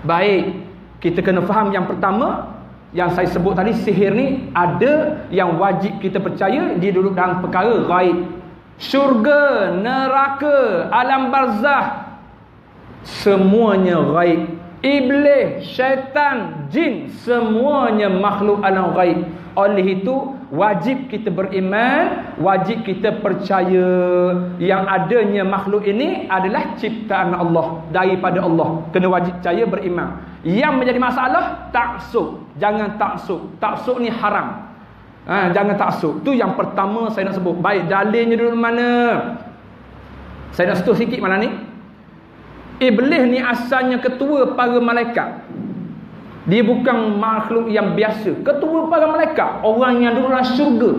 Baik kita kena faham yang pertama yang saya sebut tadi sihir ni ada yang wajib kita percaya dia duduk dalam perkara gaib. Syurga neraka alam barzah semuanya gaib. Iblis syaitan jin semuanya makhluk alam gaib. Oleh itu wajib kita beriman wajib kita percaya. Yang adanya makhluk ini adalah ciptaan Allah daripada Allah. Kena wajib percaya beriman. Yang menjadi masalah taksub. Jangan taksub. Taksub ni haram. Ha, jangan taksub. Tu yang pertama saya nak sebut. Baik dalilnya dulu mana? Saya nak setuh sikit mana ni? Iblis ni asalnya ketua para malaikat dia bukan makhluk yang biasa. Ketua para malaikat. Orang yang duduk dalam syurga.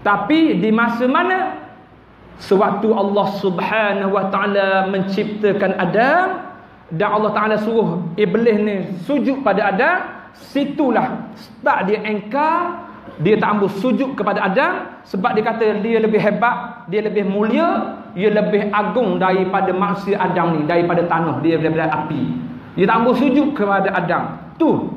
Tapi di masa mana? Sewaktu Allah subhanahu wa ta'ala menciptakan Adam. Dan Allah ta'ala suruh iblis ni sujud pada Adam. Situlah start dia engkar. Dia tak ambil sujud kepada Adam. Sebab dia kata dia lebih hebat. Dia lebih mulia. Dia lebih agung daripada manusia Adam ni. Daripada tanah. Dia daripada api. Dia tak ambil sujud kepada Adam tu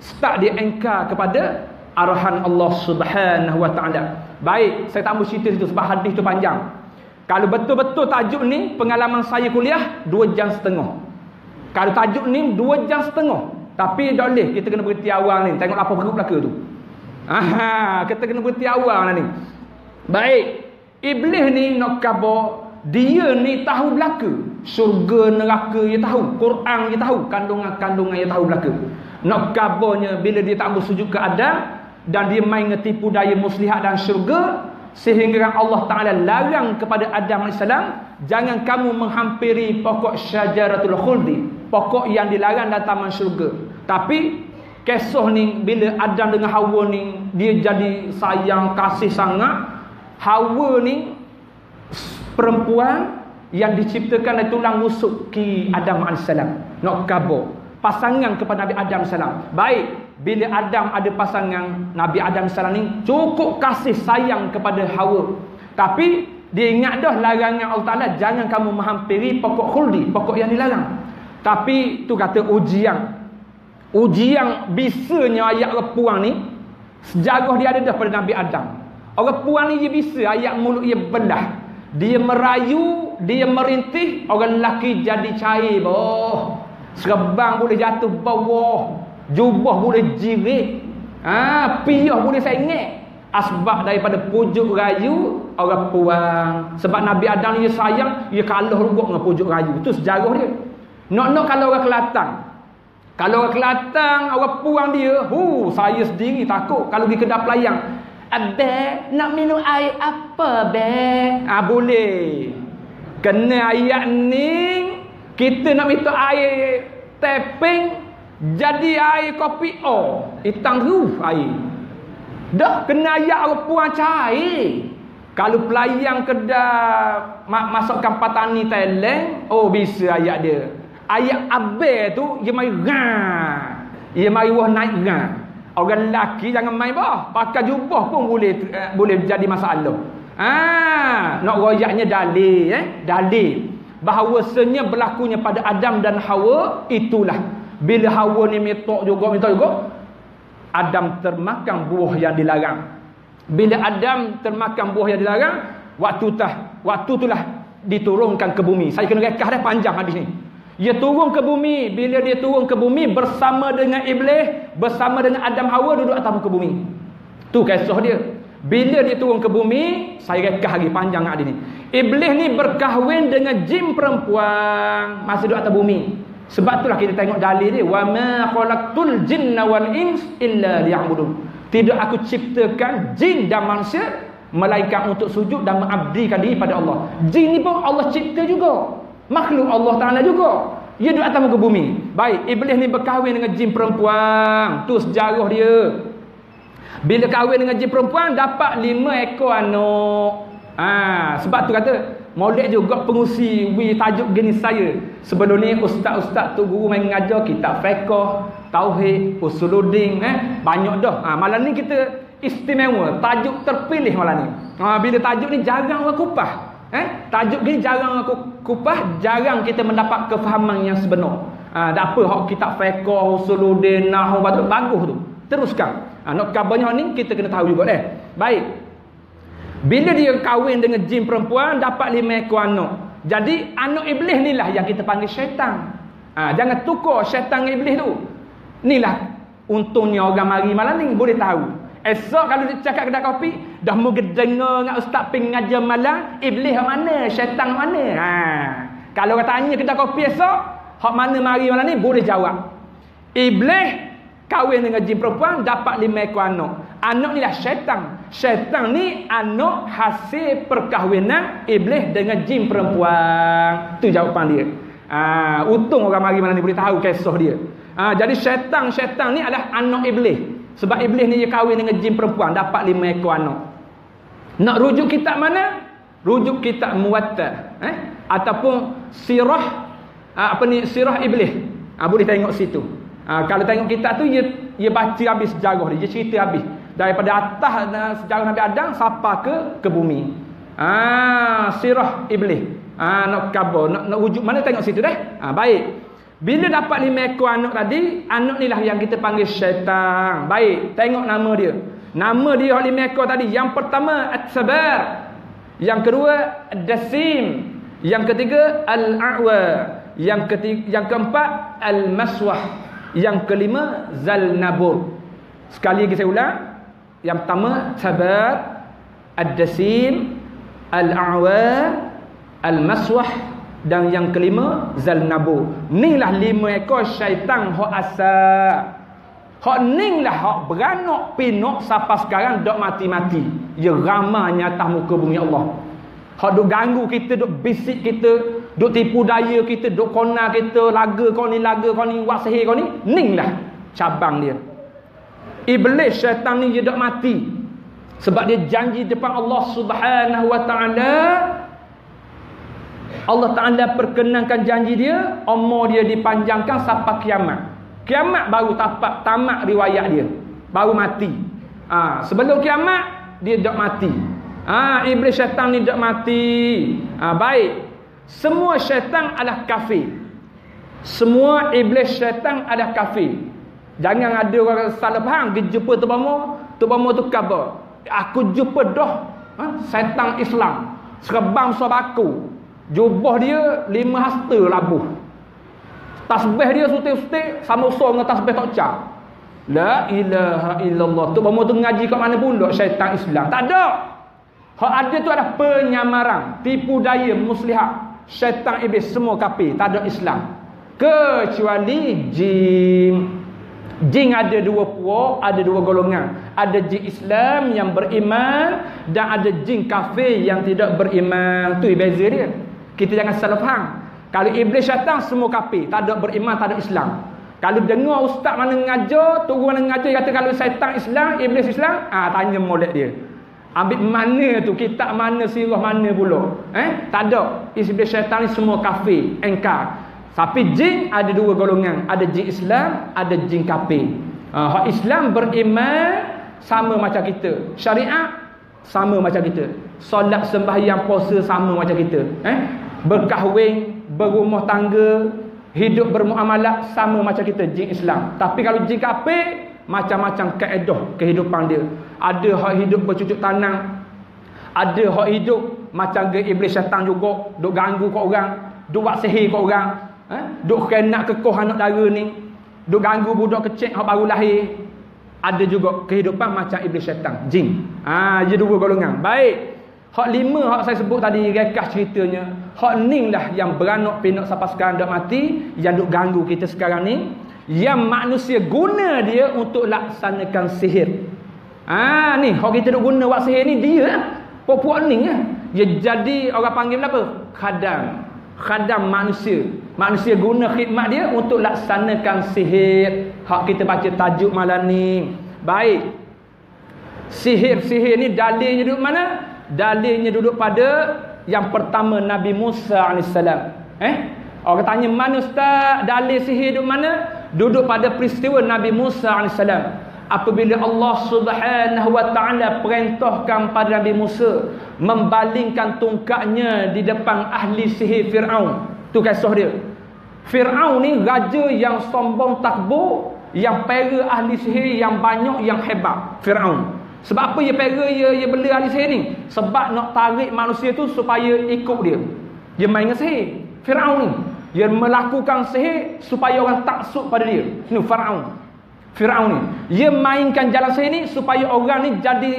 start dia engkar kepada arahan Allah Subhanahu wa taala. Baik, saya tak mau cerita situ sebab hadis tu panjang. Kalau betul-betul tajuk ni pengalaman saya kuliah 2 jam setengah. Kalau tajuk ni 2 jam setengah. Tapi tak boleh kita kena berhenti awal ni. Tengok apa perut belaka tu. Aha, kita kena berhenti awal ni. Baik. Iblis ni nak khabar dia ni tahu belaka. Syurga neraka dia tahu. Quran dia tahu. Kandungan-kandungan dia tahu belaka. Nak kabarnya bila dia tak bersujud ke Adam. Dan dia main ngetipu daya muslihat dan syurga. Sehingga Allah Ta'ala larang kepada Adam AS. Jangan kamu menghampiri pokok syajaratul khuldi. Pokok yang dilarang dalam taman syurga. Tapi kisah ni bila Adam dengan Hawa ni. Dia jadi sayang kasih sangat. Hawa ni perempuan yang diciptakan dari tulang rusuk ki Adam AS. Nak kabur. Pasangan kepada Nabi Adam AS. Baik. bila Adam ada pasangan Nabi Adam salam ni cukup kasih sayang kepada Hawa tapi dia ingat dah larangan Allah Taala jangan kamu menghampiri pokok khuldi pokok yang dilarang tapi tu kata ujian ujian bisanya ayat repuan ni sejarah dia ada dah pada Nabi Adam orang puan ni dia bisa ayat mulut dia belah dia merayu dia merintih orang lelaki jadi cair boh serabang boleh jatuh bawah. Jubah boleh jirik. Ha, piyah boleh sengit. Asbab daripada pujuk rayu orang puang. Sebab Nabi Adam ni sayang dia kalah ruguk dengan pujuk rayu. Itu sejarah dia. Nak-nak kalau orang Kelantan. Kalau orang Kelantan orang puang dia hu saya sendiri takut kalau pergi kedai pelayang Abang nak minum air apa be? Ah boleh. Kena ayat ni kita nak minta air tapping jadi air kopi. O hitam roof air. Dah kena ayat orang puan cair kalau pelayang kedai masukkan patani Thailand oh bisa ayat dia. Ayat abe tu dia mai ga dia mai wah naik ga orang lelaki jangan main bah pakai jubah pun boleh uh, boleh jadi masalah. Ah nak royaknya dalil eh dalil. Bahawasanya berlakunya pada Adam dan Hawa itulah. Bila Hawa ni minta juga minta juga Adam termakan buah yang dilarang. Bila Adam termakan buah yang dilarang waktu tah waktu itulah diturunkan ke bumi. Saya kena rekah dah panjang hadis ni dia turun ke bumi. Bila dia turun ke bumi bersama dengan iblis bersama dengan Adam Hawa duduk atas muka bumi. Tu kisah dia. Bila dia turun ke bumi saya rekah lagi panjang hadis ni. Iblis ni berkahwin dengan jin perempuan. Masih duduk atas bumi. Sebab itulah kita tengok dalil dia. Khalaqtul jinna wal ins illa liya'budun. Tidak aku ciptakan jin dan manusia melainkan untuk sujud dan mengabdikan diri pada Allah. Jin ni pun Allah cipta juga. Makhluk Allah Taala juga. Dia duduk atas muka bumi. Baik, iblis ni berkahwin dengan jin perempuan. Tu sejarah dia. Bila kahwin dengan jin perempuan dapat lima ekor anak. Ha, sebab tu kata Molek juga pengusi wi tajuk gini saya. Sebelum ni ustaz-ustaz tu guru main mengajar kitab fiqh, tauhid, usuluddin eh banyak dah. Ha, malam ni kita istimewa, tajuk terpilih malam ni. Ha, bila tajuk ni jarang orang kupah. Eh, tajuk gini jarang aku kupah, jarang kita mendapat kefahaman yang sebenar. Ha, tak apa hak kitab fiqh, usuluddin, nahwu bagus tu. Teruskan. Ha, nak kabarnya ni kita kena tahu juga eh. Baik. Bila dia kahwin dengan jin perempuan dapat lima ekor anak. Jadi anak iblis ni lah yang kita panggil syaitan. Ha, jangan tukar syaitan dengan iblis tu. Inilah untungnya orang mari malam ni boleh tahu. Esok kalau dia cakap kedai kopi, dah mau dengar dengan ustaz ping ngajar malam, iblis yang mana, syaitan mana. Ha. Kalau orang tanya kedai kopi esok, hak mana mari malam ni boleh jawab. Iblis kahwin dengan jin perempuan dapat lima ekor anak. Anak ni lah syaitan. Syaitan ni anak hasil perkahwinan iblis dengan jin perempuan. Tu jawapan dia. Ah, untung orang mari mana ni boleh tahu kisah dia. Ah, jadi syaitan-syaitan ni adalah anak iblis. Sebab iblis ni dia kahwin dengan jin perempuan dapat lima ekor anak. Nak rujuk kitab mana? Rujuk kitab Muwatta, eh? Ataupun sirah ah, apa ni sirah iblis. Ah, boleh tengok situ. Ah, kalau tengok kitab tu dia dia baca habis sejarah dia, dia cerita habis daripada atas sejarah Nabi Adam sampai ke ke bumi. Ah, sirah iblis. Ah, nak khabar, nak, nak wujud mana tengok situ deh. Ah, baik. Bila dapat lima ekor anak tadi, anak ni lah yang kita panggil syaitan. Baik, tengok nama dia. Nama dia lima ekor tadi. Yang pertama At-Sabar. Yang kedua Ad-Dasim. Yang ketiga Al-A'wa. Yang ketiga yang keempat Al-Maswah. Yang kelima Zal-Nabur. Sekali lagi saya ulang. Yang pertama Tabat Ad-Dasim Al-A'wa Al-Maswah dan yang kelima Zalnabu. Inilah lima ekor syaitan hok asal. Hok ning lah hok beranak pinok sampai sekarang dok mati-mati. Ya ramanya atas muka bumi Allah. Hok duk ganggu kita, duk bisik kita, duk tipu daya kita, duk kona kita, laga kau ni, laga kau ni, wasihir kau ni. Ning lah cabang dia. Iblis syaitan ni dia tak mati. Sebab dia janji depan Allah Subhanahu wa taala Allah Taala perkenankan janji dia, umur dia dipanjangkan sampai kiamat. Kiamat baru tapak tamat riwayat dia. Baru mati. Ha, sebelum kiamat dia tak mati. Ha, iblis syaitan ni tak mati. Ha, baik. Semua syaitan adalah kafir. Semua iblis syaitan adalah kafir. Jangan ada orang salah faham. Pergi jumpa tu bama. Tu khabar. Aku jumpa dah. Ha? Syaitan Islam. Serebang sahabaku. Jubah dia lima hasta labuh. Tasbih dia sutik-sutik sama usul dengan tasbih tak cak. La ilaha illallah. Tu bama tu ngaji kat mana pula syaitan Islam? Tak ada. Hak ada tu ada penyamaran, tipu daya muslihat. Syaitan iblis semua kafir, tak ada Islam. Kecuali jin. Jin ada dua puak, ada dua golongan. Ada jin Islam yang beriman dan ada jin kafir yang tidak beriman. Tu beza dia. Kita jangan salah faham. Kalau iblis syaitan semua kafir, tak ada beriman, tak ada Islam. Kalau dengar ustaz mana ngajar, turun mana ngajar kata kalau syaitan Islam, iblis Islam, ah tanya molek dia. Ambil mana tu, kitab mana, sirah mana pula. Eh? Tak ada. Iblis syaitan ni semua kafir, engkar. Tapi jin ada dua golongan. Ada jin Islam, ada jin kafir. Hak Islam beriman sama macam kita. Syariat sama macam kita. Solat sembahyang puasa sama macam kita. Eh? Berkahwin, berumah tangga, hidup bermuamalah sama macam kita jin Islam. Tapi kalau jin kafir macam-macam kaedah kehidupan dia. Ada hak hidup bercucuk tanam. Ada hak hidup macam ke iblis syaitan juga, duk ganggu kat orang, duk buat sihir kat orang. Ha? Duk kena kekoh anak dara ni. Duk ganggu budak kecil yang baru lahir. Ada juga kehidupan macam iblis syaitan. Jin. Ha, dia dua golongan. Baik. Hak lima hak saya sebut tadi rekas ceritanya. Hak ni lah yang beranak pinak sampai sekarang dah mati. Yang duk ganggu kita sekarang ni. Yang manusia guna dia untuk laksanakan sihir. Ah ha, ni hak kita duk guna buat sihir ni dia. Puak-puak ni ya. Dia jadi orang panggil apa? Khadam. Khadam manusia. Manusia guna khidmat dia untuk laksanakan sihir. Hak kita baca tajuk malam ni. Baik. Sihir-sihir ni dalilnya duduk mana? Dalilnya duduk pada yang pertama Nabi Musa AS. Eh? Orang tanya mana ustaz? Dalil sihir duduk mana? Duduk pada peristiwa Nabi Musa AS. Apabila Allah subhanahu wa ta'ala perintahkan pada Nabi Musa. Membalingkan tungkaknya di depan ahli sihir Fir'aun. Tu kisah dia. Fir'aun ni raja yang sombong takbur, yang pera ahli sihir yang banyak yang hebat. Fir'aun. Sebab apa dia pera dia, dia bela ahli sihir ni? Sebab nak tarik manusia tu supaya ikut dia. Dia main dengan sihir. Fir'aun ni. Dia melakukan sihir supaya orang taksub pada dia. Ni Fir'aun. Fir'aun ni. Dia mainkan jalan sihir ni supaya orang ni jadi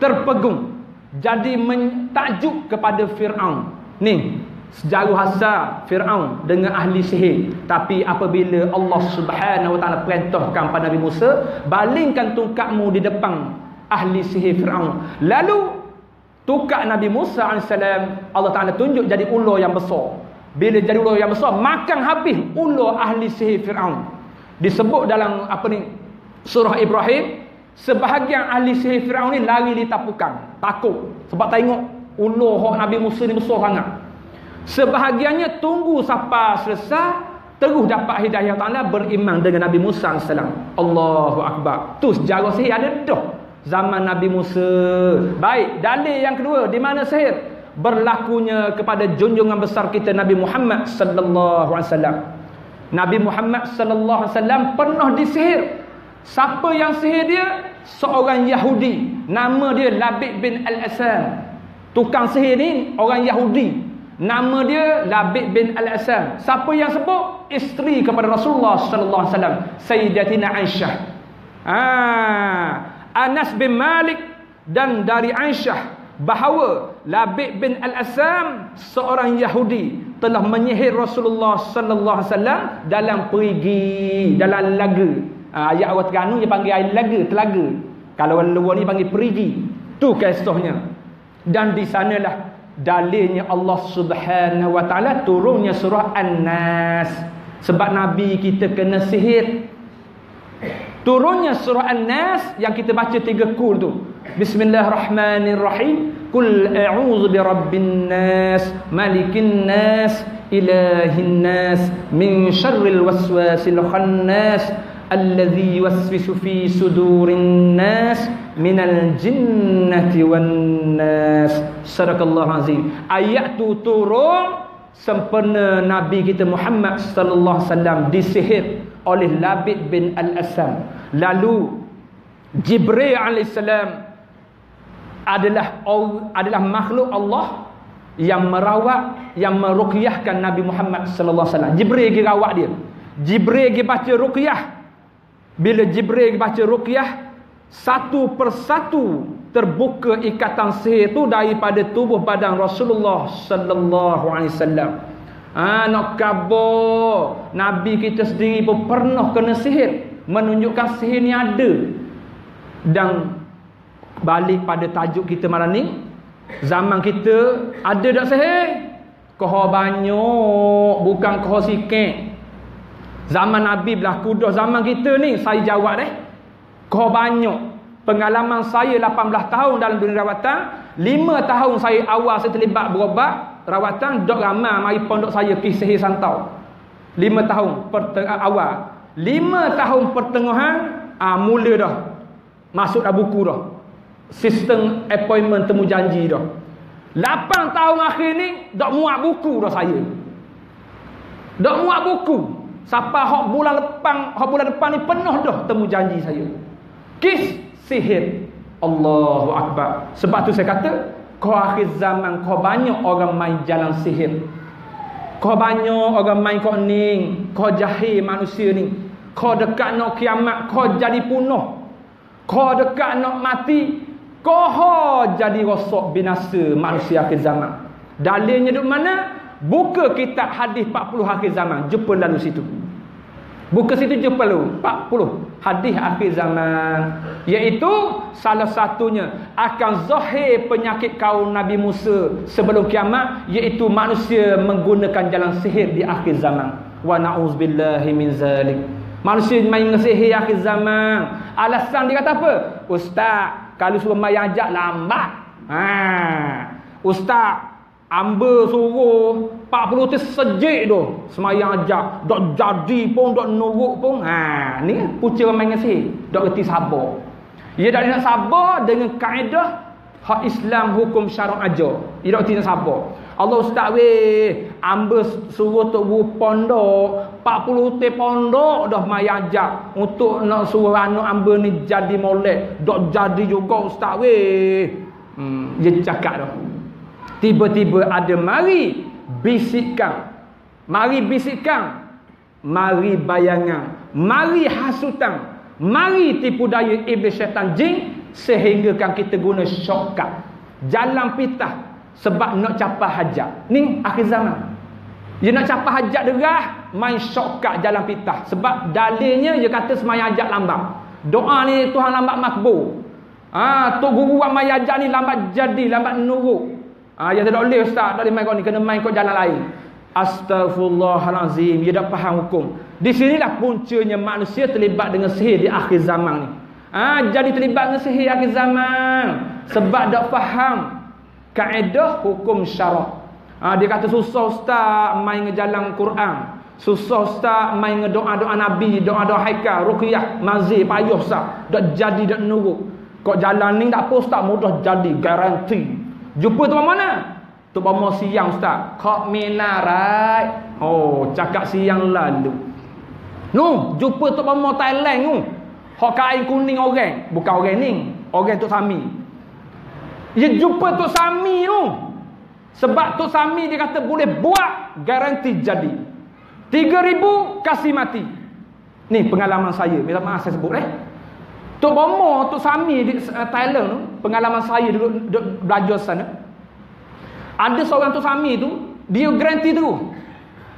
terpegung. Jadi mentakjub kepada Fir'aun. Ni sejarah hasar Fir'aun dengan ahli sihir. Tapi apabila Allah subhanahu wa ta'ala perintahkan pada Nabi Musa balingkan tungkakmu di depan ahli sihir Fir'aun. Lalu tukak Nabi Musa AS Allah ta'ala tunjuk jadi ular yang besar. Bila jadi ular yang besar makan habis ular ahli sihir Fir'aun. Disebut dalam apa ni surah Ibrahim sebahagian ahli sihir Fir'aun ni lari di tapukan takut. Sebab tengok ular Nabi Musa ni besar sangat Sebahagiannya tunggu sampai selesai terus dapat hidayah Taala beriman dengan Nabi Musa AS. Allahu Akbar. Tu sejarah sihir ada dah zaman Nabi Musa. Baik, dalil yang kedua di mana sihir? Berlakunya kepada junjungan besar kita Nabi Muhammad sallallahu alaihi wasallam. Nabi Muhammad sallallahu alaihi wasallam pernah disihir. Siapa yang sihir dia? Seorang Yahudi. Nama dia Labib bin Al-Asam. Tukang sihir ni orang Yahudi. Nama dia Labib bin Al-Asam. Siapa yang sebut? Isteri kepada Rasulullah sallallahu alaihi wasallam, Sayyidatina Aisyah. Ah, Anas bin Malik dan dari Aisyah bahawa Labib bin Al-Asam seorang Yahudi telah menyihir Rasulullah sallallahu alaihi wasallam dalam perigi, dalam laga. Ah, ayat awal Terengganu dia panggil air laga, telaga. Kalau orang luar ni panggil perigi. Tu kisahnya. Dan di sanalah dalilnya Allah Subhanahu wa taala turunnya surah An-Nas. Sebab nabi kita kena sihir. Turunnya surah An-Nas yang kita baca tiga kul tu. Bismillahirrahmanirrahim. Qul a'udzu birabbin nas, malikin nas, ilahin nas, min syarril waswasil khannas alladhi yuwaswisu fi sudurin nas minal jinnati wan nas. Sadaqallahu azim. Ayat tu turun sempena Nabi kita Muhammad sallallahu alaihi wasallam disihir oleh Labid bin Al-Asam. Lalu Jibril alaihissalam adalah adalah makhluk Allah yang merawat yang meruqyahkan Nabi Muhammad sallallahu alaihi wasallam. Jibril pergi rawat dia. Jibril pergi baca ruqyah. Bila Jibril baca ruqyah, satu persatu terbuka ikatan sihir tu daripada tubuh badan Rasulullah sallallahu alaihi wasallam. Ha, nak kabar Nabi kita sendiri pun pernah kena sihir. Menunjukkan sihir ni ada. Dan balik pada tajuk kita malam ni zaman kita ada tak sihir? Koh banyak bukan koh sikit. Zaman nabi berlaku dah zaman kita ni. Saya jawab deh koh banyak pengalaman saya 18 tahun dalam dunia rawatan 5 tahun saya awal saya terlibat berobat rawatan dok ramai mari pondok saya sihir santau 5 tahun awal 5 tahun pertengahan ah mula dah masuk dah buku dah sistem appointment temu janji dah. 8 tahun akhir ni dak muat buku dah saya. Dak muat buku. Sampai hok bulan depan, hok bulan depan ni penuh dah temu janji saya. Kis sihir. Allahu akbar. Sebab tu saya kata, kau akhir zaman kau banyak orang main jalan sihir. Kau banyak orang main kau ni, kau jahil manusia ni. Kau dekat nak kiamat, kau jadi punuh. Kau dekat nak mati, Koho jadi rosak binasa manusia akhir zaman. Dalilnya di mana? Buka kitab hadis 40 akhir zaman. Jumpa lalu situ. Buka situ jumpa lalu. 40 hadis akhir zaman. Iaitu salah satunya akan zahir penyakit kaum Nabi Musa sebelum kiamat. Iaitu manusia menggunakan jalan sihir di akhir zaman. Wa na'uzbillahi min zalik. Manusia main sihir akhir zaman. Alasan dia kata apa? Ustaz, kalau suruh mai ajak lambat. Ha. Ustaz, amba suruh 40 tu sejik tu. Semayang ajak. Dok jadi pun, dok nurut pun. Ha. Ni pucuk main ngasih. Dok reti sabar. Ia dah nak sabar dengan kaedah hak Islam hukum syarak aja. Ia dak tidak sabar. Allah Ustaz weh, amba suruh tok bu pondok, 40 te pondok dah mai ajak untuk nak suruh anak amba ni jadi molek. Dok jadi juga Ustaz weh. Hmm, dia cakap dah. Tiba-tiba ada mari bisikkan. Mari bisikkan. Mari bayangan. Mari hasutan. Mari tipu daya iblis syaitan jin sehingga kan kita guna shortcut. Jalan pitah sebab nak capai hajat. Ni akhir zaman. Dia nak capai hajat derah, main shortcut jalan pitah. Sebab dalilnya dia kata semayang hajat lambat. Doa ni Tuhan lambat makbul. Ah, ha, tok guru buat main hajat ni lambat jadi, lambat nurut. Ah, yang tak boleh ustaz, tak boleh main kau ni, kena main kau jalan lain. Astaghfirullahalazim. Dia dah faham hukum. Di sinilah puncanya manusia terlibat dengan sihir di akhir zaman ni. Ah, jadi terlibat dengan sihir akhir zaman. Sebab tak faham kaedah hukum syarak. Ha, dia kata susah ustaz main ngejalan Quran. Susah ustaz main ngedoa-doa Nabi, doa-doa haikal, ruqyah, mazir, payah ustaz. Dak jadi dak nurut. Kok jalan ni tak apa ustaz mudah jadi garanti. Jumpa tu mana? Tu bomo siang ustaz. Kok minarai. Oh, cakap siang lalu. Nu, jumpa tu bomo Thailand tu. Hok kain kuning orang, bukan orang ni. Orang tu Sami. Dia jumpa Tok Sami tu. Sebab Tok Sami dia kata boleh buat garanti jadi. 3000 kasih mati. Ni pengalaman saya. Minta maaf saya sebut eh. Tok Bomo, Tok Sami di uh, Thailand tu, pengalaman saya dulu belajar sana. Ada seorang Tok Sami tu, dia garanti tu.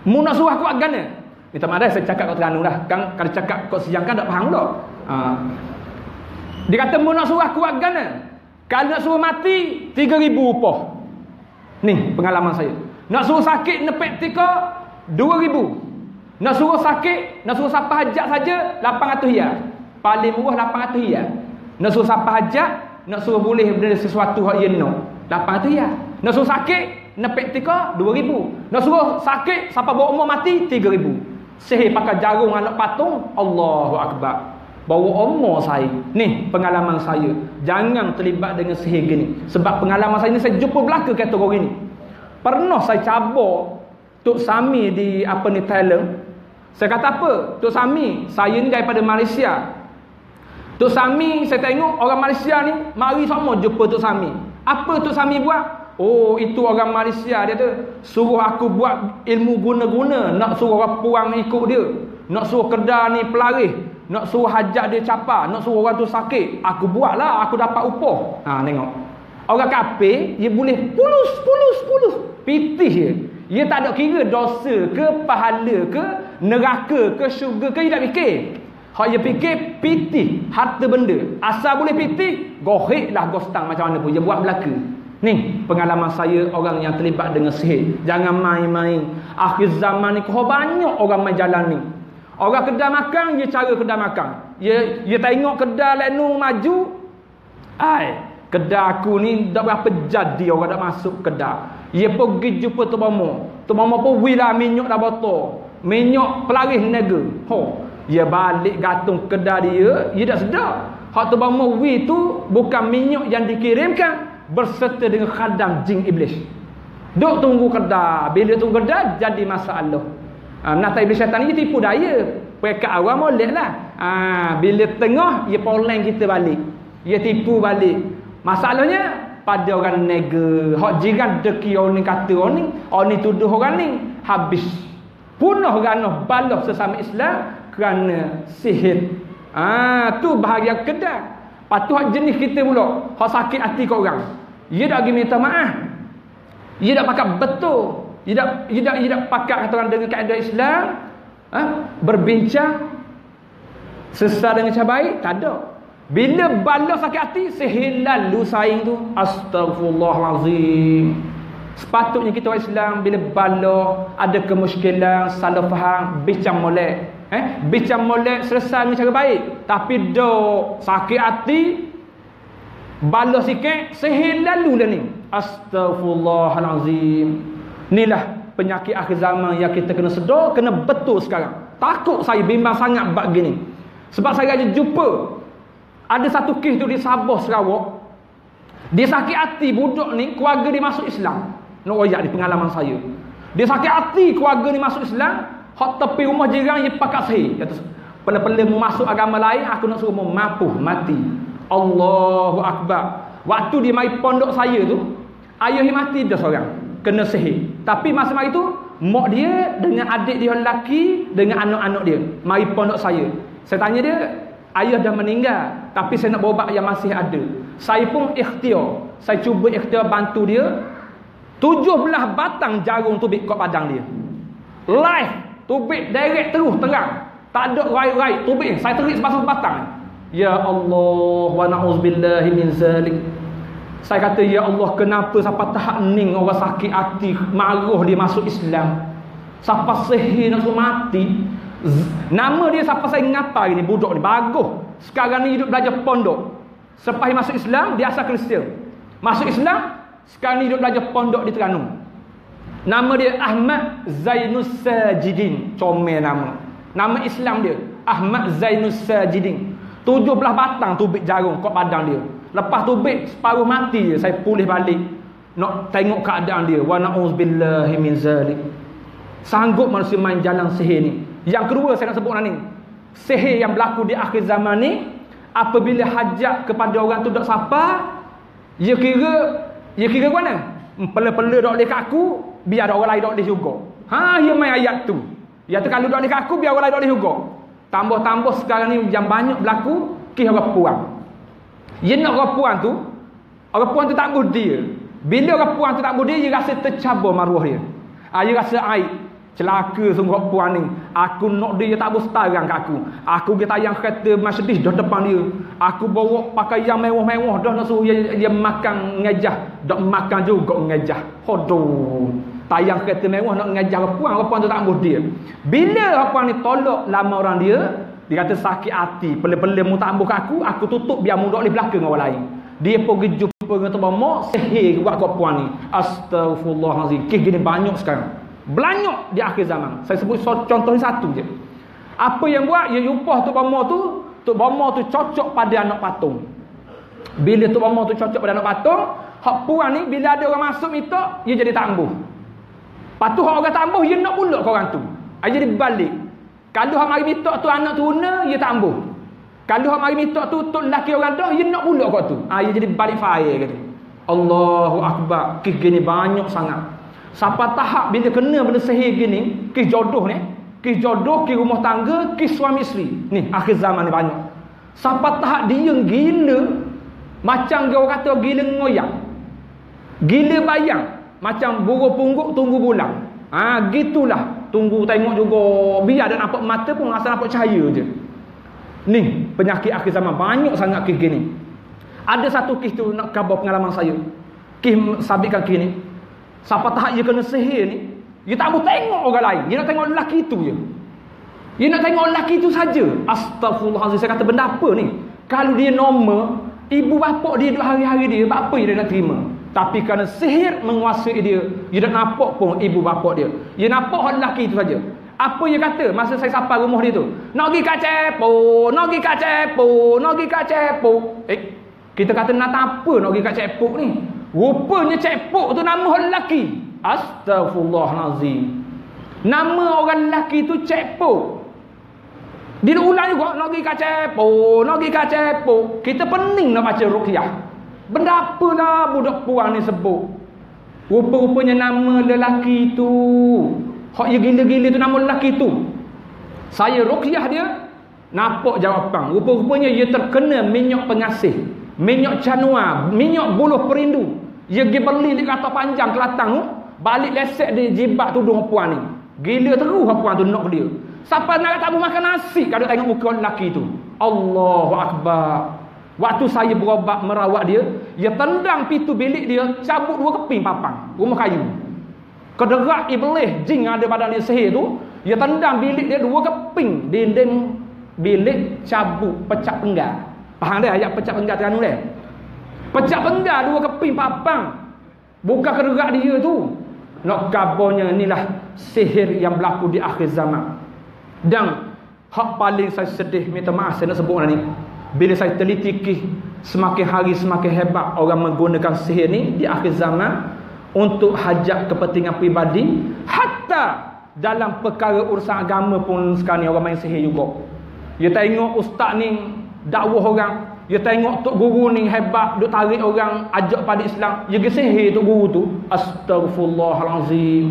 Mu nak suruh aku agana. Minta maaf eh, saya cakap kau teranu dah. Kan kalau cakap kau siang kan tak faham dah. Ha. Dia kata mu nak suruh aku agana. Kalau nak suruh mati, 3,000 upah. Ni pengalaman saya. Nak suruh sakit nepek tika, 2,000. Nak suruh sakit, nak suruh siapa hajat saja, 800 ya. Paling murah 800 ya. Nak suruh siapa hajat, nak suruh boleh benda sesuatu hak ye nak. Lapan tu ya. Nak suruh sakit, nepek tika 2000. Nak suruh sakit sampai bawa umur mati 3000. Sihir pakai jarum anak patung, Allahu akbar. Bawa umur saya. Ni pengalaman saya. Jangan terlibat dengan sihir gini. Sebab pengalaman saya ni saya jumpa belaka kategori ni. Pernah saya cabur Tok Sami di apa ni Thailand. Saya kata apa? Tok Sami, saya ni daripada Malaysia. Tok Sami saya tengok orang Malaysia ni mari semua jumpa Tok Sami. Apa Tok Sami buat? Oh itu orang Malaysia dia tu suruh aku buat ilmu guna-guna nak suruh orang puang ikut dia. Nak suruh kedai ni pelaris, nak suruh hajat dia capa, nak suruh orang tu sakit. Aku buatlah, aku dapat upah. Ha tengok. Orang kafir dia boleh pulus pulus pulus pitih dia. Dia tak ada kira dosa ke pahala ke neraka ke syurga ke dia tak fikir. Hak dia fikir pitih harta benda. Asal boleh pitih, goheklah gostang macam mana pun dia buat belaka. Ni pengalaman saya orang yang terlibat dengan sihir. Jangan main-main. Akhir zaman ni kau banyak orang main jalan ni. Orang kedai makan, dia cara kedai makan. Dia dia tengok kedai lain maju. Ai, kedai aku ni dah berapa jadi orang dah masuk kedai. Dia pergi jumpa tu bomo. Tu bomo pun wila minyak dah botol. Minyak pelaris nega. Ho, dia balik gantung kedai dia, dia tak sedar. Hak tu bama wi tu bukan minyak yang dikirimkan berserta dengan khadam jin iblis. Duk tunggu kedai, bila tunggu kedai jadi masalah. Ha, nak iblis syaitan ni tipu daya. Mereka awam molek lah. Ha, bila tengah, dia poleng kita balik. Dia tipu balik. Masalahnya, pada orang nega. Hak jiran deki orang ni kata orang ni. Orang ni tuduh orang ni. Habis. Punah ranah balas sesama Islam kerana sihir. Ah tu bahagian kedai. Patu hak jenis kita pula, hak sakit hati kau orang. Dia dak pergi minta maaf. Dia dak pakai betul. Dia dak dia dak dia dak pakai kata orang dengan kaedah Islam. Ha? berbincang sesuai dengan cara baik tak ada. Bila balas sakit hati sihir lalu saing tu astagfirullahalazim. Sepatutnya kita orang Islam bila bala ada kemusykilan, salah faham, bincang molek. Eh, bincang molek selesai dengan cara baik. Tapi do sakit hati bala sikit sihir lalu lah ni. Astaghfirullahalazim. Inilah penyakit akhir zaman yang kita kena sedar, kena betul sekarang. Takut saya bimbang sangat bab gini. Sebab saya aja jumpa ada satu kes tu di Sabah Sarawak. Dia sakit hati budak ni keluarga dia masuk Islam. Nak royak di pengalaman saya. Dia sakit hati keluarga ni masuk Islam. Hak tepi rumah jiran dia pakat sahih. Kata, pela-pela mu masuk agama lain, aku nak suruh mampu mati. Allahu Akbar. Waktu dia mai pondok saya tu, ayah dia mati dah seorang. Kena sihir. Tapi masa mai tu, mak dia dengan adik dia lelaki, dengan anak-anak dia. Mai pondok saya. Saya tanya dia, ayah dah meninggal. Tapi saya nak berobat yang masih ada. Saya pun ikhtiar. Saya cuba ikhtiar bantu dia. Tujuh belah batang jarum tubik kat padang dia. Live. Tubik direct terus terang. Tak ada raih-raih tubik. Saya terik sebasar batang. Ya Allah. Wa na'udzubillahi min zalik. Saya kata, Ya Allah, kenapa siapa tak ning orang sakit hati, marah dia masuk Islam. Siapa sehir nak suruh mati. Nama dia siapa saya ngapa ini budak ni. Bagus. Sekarang ni hidup belajar pondok. Selepas masuk Islam, dia asal Kristian. Masuk Islam, sekarang ni hidup belajar pondok di Terengganu. Nama dia Ahmad Zainus Sajidin. Comel nama. Nama Islam dia. Ahmad Zainus Sajidin. Tujuh belah batang tubik jarum kat padang dia. Lepas tubik, separuh mati je. Saya pulih balik. Nak tengok keadaan dia. Wa na'uzubillahi min zalik. Sanggup manusia main jalan sihir ni. Yang kedua saya nak sebut ni. Sihir yang berlaku di akhir zaman ni. Apabila hajat kepada orang tu tak sapa. Ya kira Ya kira mana? Pela-pela dok lek aku, biar ada orang lain dok lek juga. Ha, ya main ayat tu. Ya tu kalau dok lek aku, biar orang lain dok lek juga. Tambah-tambah sekarang ni yang banyak berlaku kisah orang puan. Ya nak orang puan tu, orang puan tu tak budi dia. Bila orang puan tu tak budi dia, dia rasa tercabar maruah dia. Ha, dia rasa aib. Celaka sungguh puan ni. Aku nak dia tak bersetarang kat aku. Aku dia tayang kereta Mercedes dah depan dia. Aku bawa pakai yang mewah-mewah dah nak suruh dia, dia makan ngejah. Dak makan juga ngejah. Hodoh. Tayang kereta mewah nak ngejah puan. Puan tu tak ambuh dia. Bila puan ni tolak lama orang dia. Dia kata sakit hati. Pele-pele mu tak ambuh aku. Aku tutup biar mu dok di belakang orang lain. dia pergi jumpa dengan tuan mak sihir buat kau puan ni astagfirullahalazim kes gini banyak sekarang banyak di akhir zaman saya sebut contoh satu je apa yang buat dia upah tu mak tu tu mak tu cocok pada anak patung bila tu mak tu cocok pada anak patung hak puan ni bila ada orang masuk minta dia jadi tambuh patu hak orang tambuh dia nak pula orang tu dia jadi balik kalau hak mari minta tu anak tu guna dia tambuh kalau hak mari minta tu tok lelaki orang dah, dia nak pula kau tu. Ha, dia jadi balik fire kata. Allahu akbar. Kis gini banyak sangat. Sampai tahap bila kena benda sihir gini, kis jodoh ni, kis jodoh, kis rumah tangga, kis suami isteri. Ni akhir zaman ni banyak. Sampai tahap dia gila macam dia orang kata gila ngoyak. Gila bayang macam burung pungguk tunggu bulan. Ha, gitulah. Tunggu tengok juga biar ada nampak mata pun rasa nampak cahaya je. Ni penyakit akhir zaman banyak sangat kes gini. Ada satu kes tu nak khabar pengalaman saya. Kes sabitkan kes ni. Siapa tahap dia kena sihir ni. Dia tak mau tengok orang lain. Dia nak tengok lelaki tu je. Dia nak tengok lelaki tu saja. Astagfirullahaladzim. Saya kata benda apa ni? Kalau dia normal. Ibu bapa dia duduk hari-hari dia. Apa dia nak terima? Tapi kerana sihir menguasai dia. Dia tak nampak pun ibu bapa dia. Dia nampak lelaki tu saja. Apa dia kata masa saya sapa rumah dia tu? Nak pergi kat cepo, nak pergi kat cepo, nak pergi kat cepo. Eh, kita kata nak apa nak pergi kat cepo ni? Rupanya cepo tu nama orang lelaki. Astagfirullahalazim. Nama orang lelaki tu cepo. Dia ulang juga nak pergi kat cepo, nak pergi kat cepo. Kita pening nak baca ruqyah. Benda apa lah budak puan ni sebut? Rupa-rupanya nama lelaki tu Hak yang gila-gila tu nama lelaki tu. Saya ruqyah dia, nampak jawapan. Rupa-rupanya dia terkena minyak pengasih. Minyak canua, minyak buluh perindu. Dia pergi beli di kata panjang Kelantan tu, balik lesek di jibat tudung puan ni. Gila terus puan tu nak dia. Siapa nak tak makan nasi kalau tengok muka lelaki tu. Allahu Akbar. Waktu saya berobat merawat dia, dia tendang pintu bilik dia, cabut dua keping papang. Rumah kayu. Kederak iblis jin ada pada dia sihir tu, dia tendang bilik dia dua keping dinding bilik cabut pecah penggal. Faham dia ayat pecah penggal teranu dia? Pecah penggal dua keping papang. Bukan kederak dia tu. Nak kabarnya inilah sihir yang berlaku di akhir zaman. Dan hak paling saya sedih minta maaf saya nak sebut ni. Bila saya teliti semakin hari semakin hebat orang menggunakan sihir ni di akhir zaman untuk hajat kepentingan pribadi hatta dalam perkara urusan agama pun sekarang ni orang main sihir juga. Dia tengok ustaz ni dakwah orang dia tengok tok guru ni hebat duk tarik orang ajak pada Islam dia pergi sihir tok guru tu. Astagfirullahalazim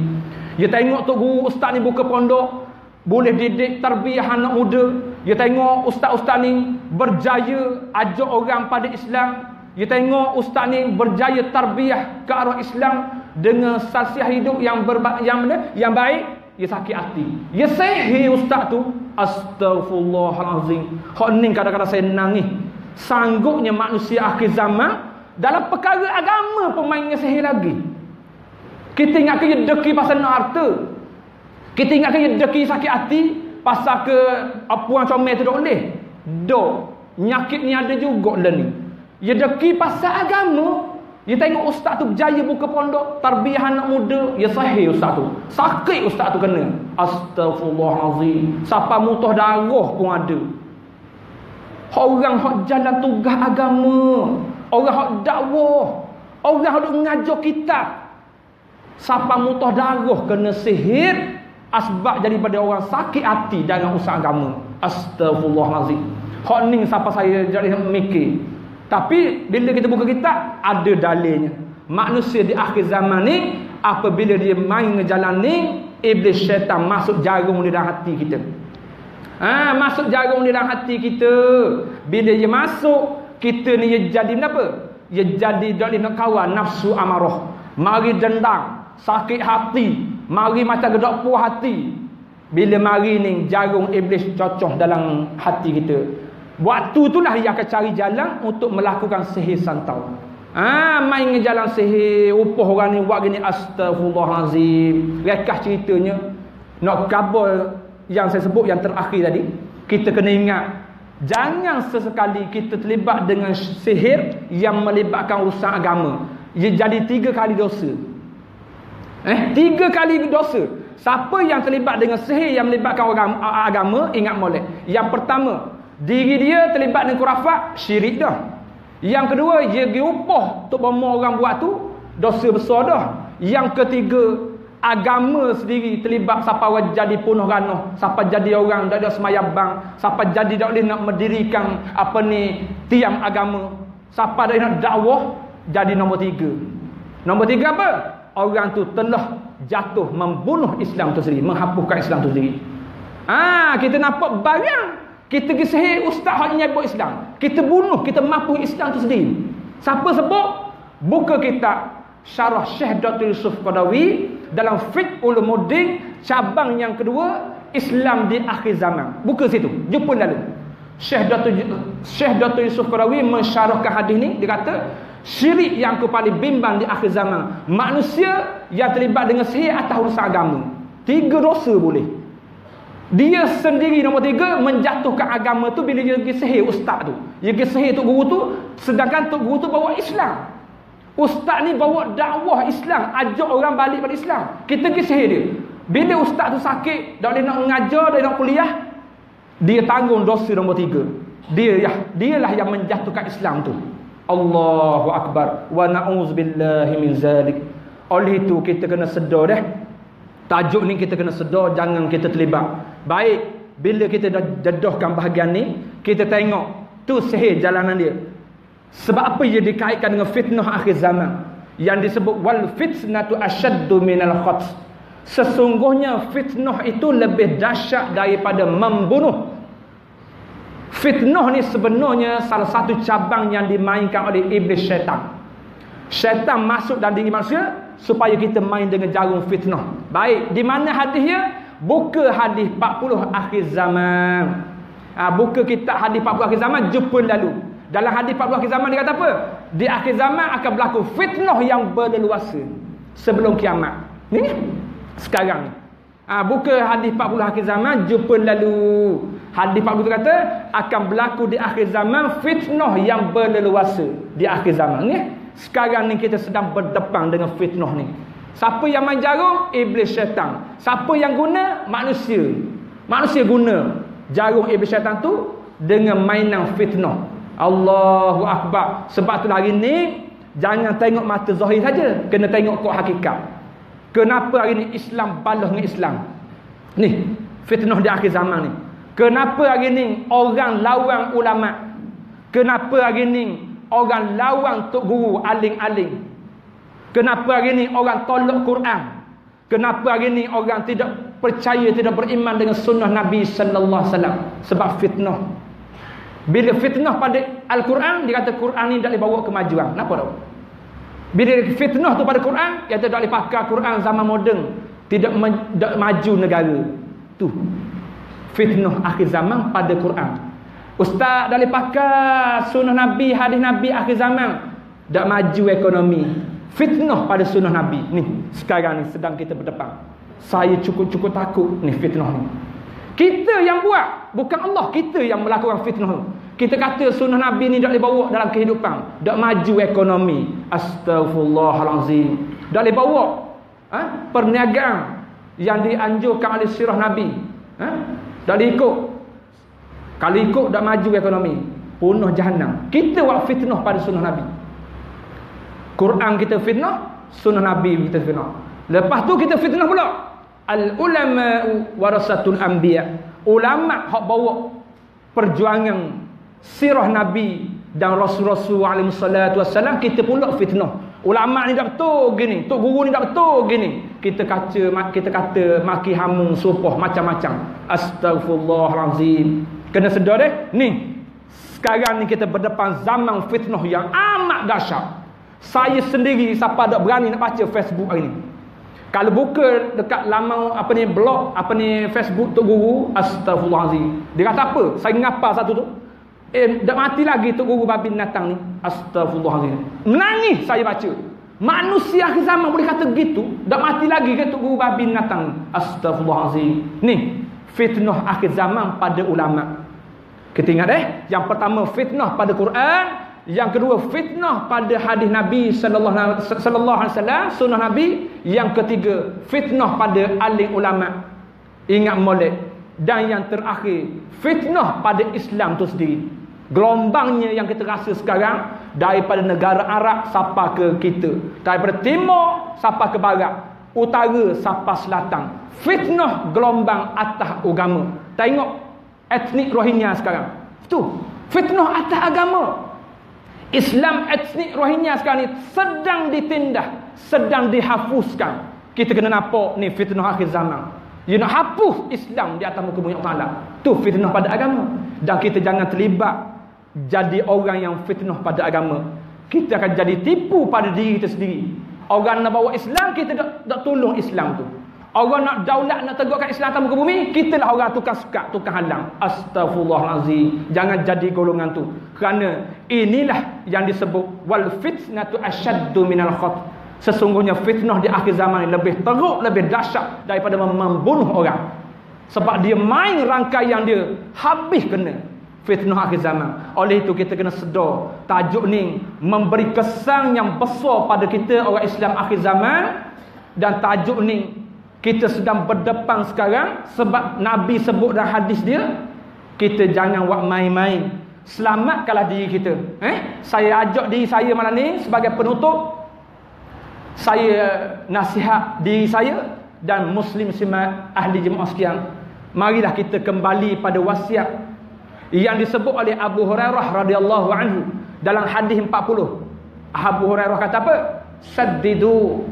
dia tengok tok guru ustaz ni buka pondok boleh didik tarbiyah anak muda dia tengok ustaz-ustaz ni berjaya ajak orang pada Islam dia tengok ustaz ni berjaya tarbiyah ke arah Islam dengan sasiah hidup yang berba yang mana? yang baik, dia sakit hati. Dia sihir ustaz tu. Astagfirullahalazim. Ni kadang-kadang saya nangis. Sanggupnya manusia akhir zaman dalam perkara agama pun main sihir lagi. Kita ingat ke deki pasal nak harta. Kita ingat ke deki sakit hati pasal ke apuan comel tu tak boleh. Dok. Nyakit ni ada juga lah ni. Ya deki pasal agama. Dia tengok ustaz tu berjaya buka pondok, tarbiyah anak muda, ya sahih ustaz tu. Sakit ustaz tu kena. Astagfirullahalazim. Siapa mutuh darah pun ada. Orang hak jalan tugas agama, orang hak dakwah, orang hak mengajar kitab. Siapa mutuh darah kena sihir, asbab daripada orang sakit hati dalam usaha agama. Astagfirullahalazim. Ni siapa saya jadi mikir. Tapi bila kita buka kitab ada dalilnya. Manusia di akhir zaman ni apabila dia main ngejalan ni iblis syaitan masuk jarum di dalam hati kita. Ha, masuk jarum di dalam hati kita. Bila dia masuk kita ni dia jadi apa? Dia jadi dari nak kawan nafsu amarah. Mari dendam, sakit hati, mari macam gedak puas hati. Bila mari ni jarum iblis cocok dalam hati kita. Waktu itulah dia akan cari jalan untuk melakukan sihir santau. Ah, ha, main jalan sihir, upah orang ni buat gini astagfirullahalazim. Rekah ceritanya nak kabul yang saya sebut yang terakhir tadi. Kita kena ingat Jangan sesekali kita terlibat dengan sihir yang melibatkan urusan agama. Ia jadi tiga kali dosa. Eh, tiga kali dosa. Siapa yang terlibat dengan sihir yang melibatkan agama, agama ingat molek. Yang pertama, diri dia terlibat dengan kurafat, syirik dah. Yang kedua, dia pergi upah untuk bomo orang buat tu, dosa besar dah. Yang ketiga, agama sendiri terlibat siapa jadi punuh ranoh siapa jadi orang dak ada semayang bang siapa jadi dak boleh nak mendirikan apa ni tiang agama siapa dak nak dakwah jadi nombor tiga nombor tiga apa orang tu telah jatuh membunuh Islam tu sendiri menghapuskan Islam tu sendiri ah kita nampak barang kita kisah ustaz hak nyebut Islam kita bunuh kita mampu Islam tu sendiri siapa sebut buka kitab syarah Syekh Dr. Yusuf Qadawi dalam Fiqh Ulumuddin cabang yang kedua Islam di akhir zaman. Buka situ. Jumpa lalu. Syekh Dr. Syekh Dr. Yusuf Qarawi mensyarahkan hadis ni dia kata syirik yang aku paling bimbang di akhir zaman manusia yang terlibat dengan sihir atas urusan agama. Tiga dosa boleh. Dia sendiri nombor tiga menjatuhkan agama tu bila dia pergi sihir ustaz tu. Dia pergi sihir tu guru tu sedangkan tu guru tu bawa Islam. Ustaz ni bawa dakwah Islam, ajak orang balik pada Islam. Kita kisah dia. Bila ustaz tu sakit, tak boleh nak mengajar, tak nak kuliah, dia tanggung dosa nombor tiga. Dia ya, dialah yang menjatuhkan Islam tu. Allahu akbar wa na'udzubillahi min zalik. Oleh itu kita kena sedar dah. Tajuk ni kita kena sedar jangan kita terlibat. Baik, bila kita dah dedahkan bahagian ni, kita tengok tu sihir jalanan dia. Sebab apa ia dikaitkan dengan fitnah akhir zaman? Yang disebut wal fitnatu asyaddu minal khat. Sesungguhnya fitnah itu lebih dahsyat daripada membunuh. Fitnah ni sebenarnya salah satu cabang yang dimainkan oleh iblis syaitan. Syaitan masuk dalam diri manusia supaya kita main dengan jarum fitnah. Baik, di mana hadisnya? Buka hadis 40 akhir zaman. Ha, buka kitab hadis 40 akhir zaman, jumpa lalu. Dalam hadis 40 akhir zaman dia kata apa? Di akhir zaman akan berlaku fitnah yang berleluasa sebelum kiamat. Ini sekarang ni. Ha, buka hadis 40 akhir zaman jumpa lalu. Hadis 40 itu kata akan berlaku di akhir zaman fitnah yang berleluasa di akhir zaman ni. Sekarang ni kita sedang berdepan dengan fitnah ni. Siapa yang main jarum? Iblis syaitan. Siapa yang guna? Manusia. Manusia guna jarum iblis syaitan tu dengan mainan fitnah. Allahu Akbar. Sebab tu hari ni jangan tengok mata zahir saja, kena tengok kok hakikat. Kenapa hari ni Islam balas dengan Islam? Ni, fitnah di akhir zaman ni. Kenapa hari ni orang lawan ulama? Kenapa hari ni orang lawan tok guru aling-aling? Kenapa hari ni orang tolak Quran? Kenapa hari ni orang tidak percaya, tidak beriman dengan sunnah Nabi sallallahu alaihi wasallam? Sebab fitnah. Bila fitnah pada Al-Quran, dia kata Quran ni tak boleh bawa kemajuan. Kenapa tak? Bila fitnah tu pada Quran, dia kata tak boleh pakai Quran zaman moden. Tidak, tidak maju negara. Tu. Fitnah akhir zaman pada Quran. Ustaz boleh pakai sunnah Nabi, hadis Nabi akhir zaman. Tak maju ekonomi. Fitnah pada sunnah Nabi. Ni, sekarang ni sedang kita berdepan. Saya cukup-cukup takut ni fitnah ni. Kita yang buat, bukan Allah. Kita yang melakukan fitnah. Kita kata sunnah Nabi ni tak boleh bawa dalam kehidupan. Tak maju ekonomi. Astaghfirullahalazim. Tak boleh bawa ha? perniagaan yang dianjurkan oleh sirah Nabi. Ha? Tak boleh ikut. Kalau ikut tak maju ekonomi. Punuh jahannam. Kita buat fitnah pada sunnah Nabi. Quran kita fitnah, sunnah Nabi kita fitnah. Lepas tu kita fitnah pula al ulama warasatul anbiya ulama hak bawa perjuangan sirah nabi dan rasul-rasul alaihi salatu wasallam kita pula fitnah ulama ni tak betul gini tok guru ni tak betul gini kita kata kita kata maki hamun supoh macam-macam astagfirullahalazim kena sedar deh ni sekarang ni kita berdepan zaman fitnah yang amat dahsyat saya sendiri siapa tak berani nak baca Facebook hari ni kalau buka dekat laman apa ni blog, apa ni Facebook Tok Guru, astagfirullahalazim. Dia kata apa? Saya ngapa satu tu? Eh, dah mati lagi Tok Guru babi binatang ni. Astagfirullahalazim. Menangis saya baca. Manusia akhir zaman boleh kata gitu, dah mati lagi ke Tok Guru babi binatang. Astagfirullahalazim. Ni, fitnah akhir zaman pada ulama. Kita ingat eh, yang pertama fitnah pada Quran, yang kedua fitnah pada hadis Nabi sallallahu alaihi wasallam, sunnah Nabi, yang ketiga fitnah pada alim ulama. Ingat molek. Dan yang terakhir, fitnah pada Islam tu sendiri. Gelombangnya yang kita rasa sekarang daripada negara Arab sampai ke kita. Daripada timur sampai ke barat, utara sampai selatan. Fitnah gelombang atas agama. Tengok etnik Rohingya sekarang. Itu fitnah atas agama. Islam etnik Rohingya sekarang ni sedang ditindah, sedang dihapuskan. Kita kena nampak ni fitnah akhir zaman. You nak hapus Islam di atas muka bumi Allah. Tu fitnah pada agama. Dan kita jangan terlibat jadi orang yang fitnah pada agama. Kita akan jadi tipu pada diri kita sendiri. Orang nak bawa Islam, kita tak, tak tolong Islam tu. Orang nak daulat nak tegakkan Islam atas muka bumi, kita lah orang tukang suka, tukang halang. Astaghfirullahalazim. Jangan jadi golongan tu. Kerana inilah yang disebut wal fitnatu asyaddu minal khat. Sesungguhnya fitnah di akhir zaman ini lebih teruk, lebih dahsyat daripada membunuh orang. Sebab dia main rangkaian dia habis kena fitnah akhir zaman. Oleh itu kita kena sedar tajuk ni memberi kesan yang besar pada kita orang Islam akhir zaman dan tajuk ni kita sedang berdepan sekarang sebab Nabi sebut dalam hadis dia kita jangan buat main-main. Selamatkanlah diri kita. Eh? Saya ajak diri saya malam ni sebagai penutup. Saya nasihat diri saya dan muslim semua ahli jemaah sekian marilah kita kembali pada wasiat yang disebut oleh Abu Hurairah radhiyallahu anhu dalam hadis 40 Abu Hurairah kata apa saddidu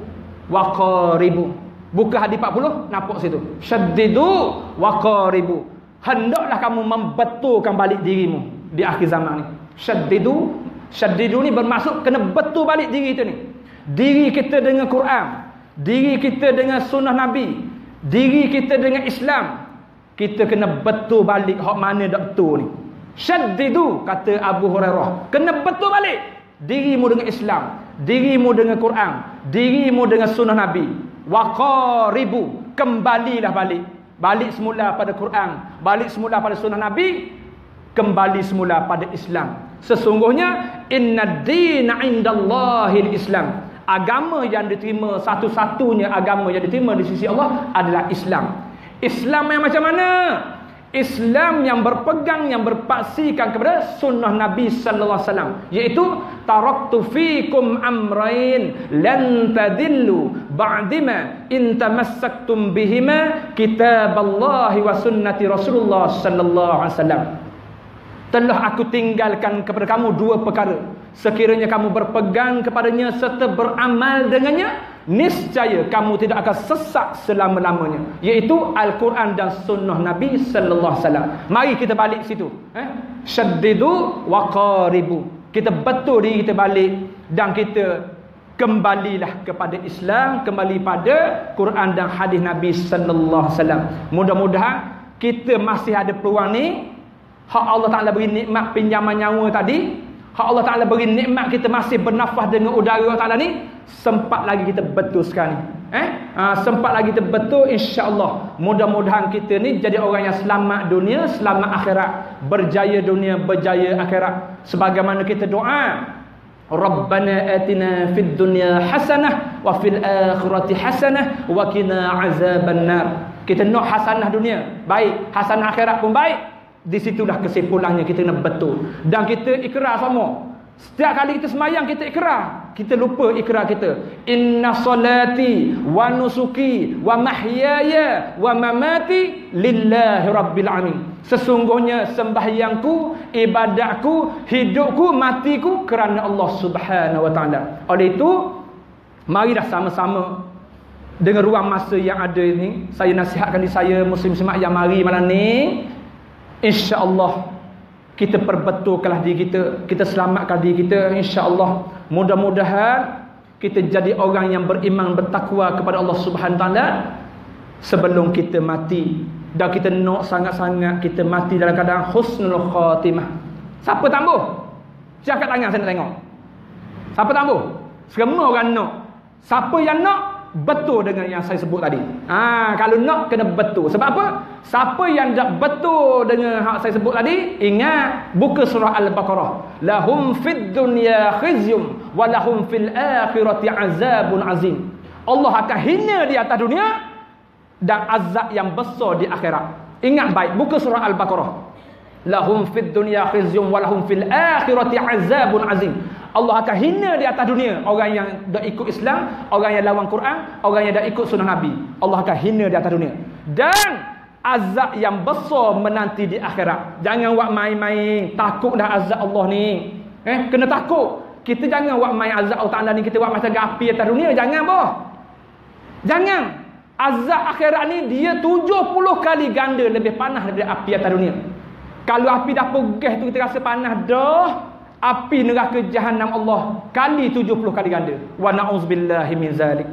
wa qaribu Buka hadis 40 nampak situ. Syaddidu wa qaribu. Hendaklah kamu membetulkan balik dirimu di akhir zaman ni. Syaddidu, syaddidu ni bermaksud kena betul balik diri kita ni. Diri kita dengan Quran, diri kita dengan sunnah Nabi, diri kita dengan Islam. Kita kena betul balik hak mana dak betul ni. Syaddidu kata Abu Hurairah, kena betul balik. Dirimu dengan Islam, dirimu dengan Quran, dirimu dengan sunnah Nabi. Waqaribu kembalilah balik. Balik semula pada Quran balik semula pada sunnah Nabi kembali semula pada Islam. Sesungguhnya inna dina indallahi islam agama yang diterima satu-satunya agama yang diterima di sisi Allah adalah Islam Islam yang macam mana? Islam yang berpegang yang berpaksikan kepada sunnah Nabi sallallahu alaihi wasallam iaitu taraktu fikum amrain lan tadillu ba'dima in tamassaktum bihima kitaballahi wa sunnati Rasulullah sallallahu alaihi wasallam. Telah aku tinggalkan kepada kamu dua perkara. Sekiranya kamu berpegang kepadanya serta beramal dengannya niscaya kamu tidak akan sesat selama-lamanya iaitu al-Quran dan sunnah Nabi sallallahu alaihi wasallam. Mari kita balik situ eh? Syaddidu wa qaribu. Kita betul diri kita balik dan kita kembalilah kepada Islam kembali pada Quran dan hadis Nabi sallallahu alaihi wasallam. Mudah-mudahan kita masih ada peluang ni. Hak Allah Taala beri nikmat pinjaman nyawa tadi. Hak Allah Taala beri nikmat kita masih bernafas dengan udara Allah Taala ni sempat lagi kita betulkan eh? Ha, sempat lagi kita betul insyaallah. Mudah-mudahan kita ni jadi orang yang selamat dunia selamat akhirat. Berjaya dunia berjaya akhirat. Sebagaimana kita doa Rabbana atina fid dunya hasanah wa fil akhirati hasanah wa qina azabannar. Kita nak hasanah dunia baik. Hasanah akhirat pun baik. Di situlah kesimpulannya kita kena betul. Dan kita ikrar semua Setiap kali kita semayang kita ikrar. Kita lupa ikrar kita. Inna salati wa nusuki wa mahyaya wa mamati lillahi rabbil alamin. Sesungguhnya sembahyangku, ibadatku, hidupku, matiku kerana Allah Subhanahu wa taala. Oleh itu, marilah sama-sama dengan ruang masa yang ada ini, saya nasihatkan di saya muslim semak yang mari malam ni insya-Allah kita perbetulkanlah diri kita kita selamatkan diri kita insya-Allah. Mudah-mudahan kita jadi orang yang beriman bertakwa kepada Allah Subhanahu taala sebelum kita mati. Dan kita nak sangat-sangat kita mati dalam keadaan husnul khatimah. Siapa tambuh siapa tangan saya nak tengok? Siapa tambuh semua orang nak. Siapa yang nak betul dengan yang saya sebut tadi. Ha, kalau nak kena betul. Sebab apa? Siapa yang tak betul dengan hak saya sebut tadi, ingat buka surah Al-Baqarah. Lahum fid dunya khizyum wa lahum fil akhirati azabun azim. Allah akan hina di atas dunia dan azab yang besar di akhirat. Ingat baik, buka surah Al-Baqarah. Lahum fid dunya khizyum wa lahum fil akhirati azabun azim. Allah akan hina di atas dunia orang yang dah ikut Islam, orang yang lawan Quran, orang yang dah ikut sunnah Nabi. Allah akan hina di atas dunia. Dan azab yang besar menanti di akhirat. Jangan buat main-main, takut dah azab Allah ni. Eh, kena takut. Kita jangan buat main azab Allah Taala ni kita buat macam api atas dunia, jangan boh. Jangan. Azab akhirat ni dia 70 kali ganda lebih panas daripada api atas dunia. Kalau api dah pegah tu kita rasa panas dah, api neraka jahanam Allah. Kali 70 kali ganda. Wa na'uzubillahi min zalik.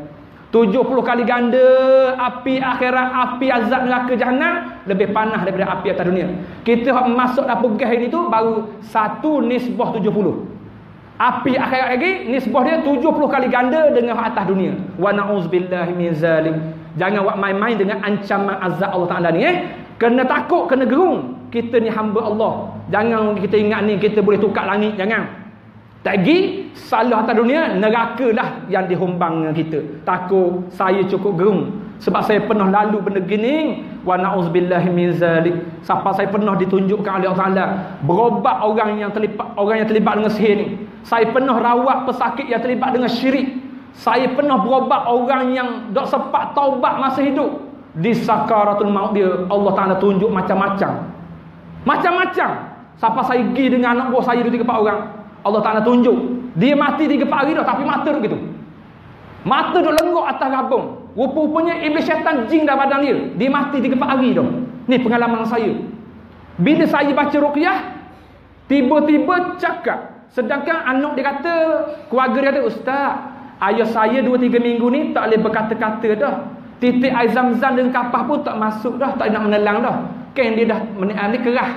70 kali ganda api akhirat api azab neraka jahanam lebih panas daripada api atas dunia. Kita masuk dalam pegah ini tu baru satu nisbah 70 api akhirat lagi nisbah dia 70 kali ganda dengan atas dunia. Wa na'uzubillahi min zalik. Jangan buat main-main dengan ancaman azab Allah Taala ni eh. Kena takut kena gerung kita ni hamba Allah. Jangan kita ingat ni kita boleh tukar langit. Jangan. Tagi salah atas dunia, neraka lah yang dihumbang kita. Takut saya cukup gerung. Sebab saya pernah lalu benda gini. Wa na'uzubillahi min zalik. Sampai saya pernah ditunjukkan oleh Allah Ta'ala. Berobat orang yang terlibat orang yang terlibat dengan sihir ni. Saya pernah rawat pesakit yang terlibat dengan syirik. Saya pernah berobat orang yang tak sempat taubat masa hidup. Di sakaratul maut dia Allah Ta'ala tunjuk macam-macam macam-macam. Siapa saya pergi dengan anak buah saya dua tiga empat orang. Allah Ta'ala tunjuk. Dia mati tiga empat hari dah. Tapi mata tu gitu. Mata tu lenggok atas gabung. Rupa-rupanya iblis syaitan jing dah badan dia. Dia mati tiga empat hari dah. Ni pengalaman saya. Bila saya baca ruqyah. Tiba-tiba cakap. Sedangkan anak dia kata. Keluarga dia kata. Ustaz. Ayah saya dua tiga minggu ni tak boleh berkata-kata dah. Titik air zam-zam dengan kapah pun tak masuk dah. Tak nak menelang dah kain dia dah ni kerah.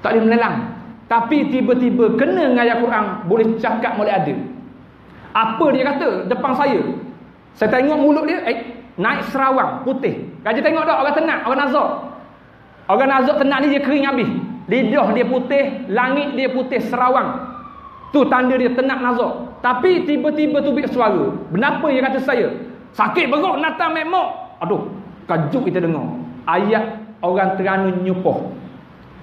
Tak boleh menelang tapi tiba-tiba kena dengan ayat Quran boleh cakap boleh ada. Apa dia kata depan saya? Saya tengok mulut dia eh, naik serawang putih. Kaji tengok tak? Orang tenat orang nazar orang nazar tenat ni dia kering habis. Lidah dia putih langit dia putih serawang. Tu tanda dia tenat nazar tapi tiba-tiba tu tubik suara. Kenapa dia kata saya? Sakit beruk natang memok. Aduh kajuk kita dengar. Ayat orang Terengganu nyupoh.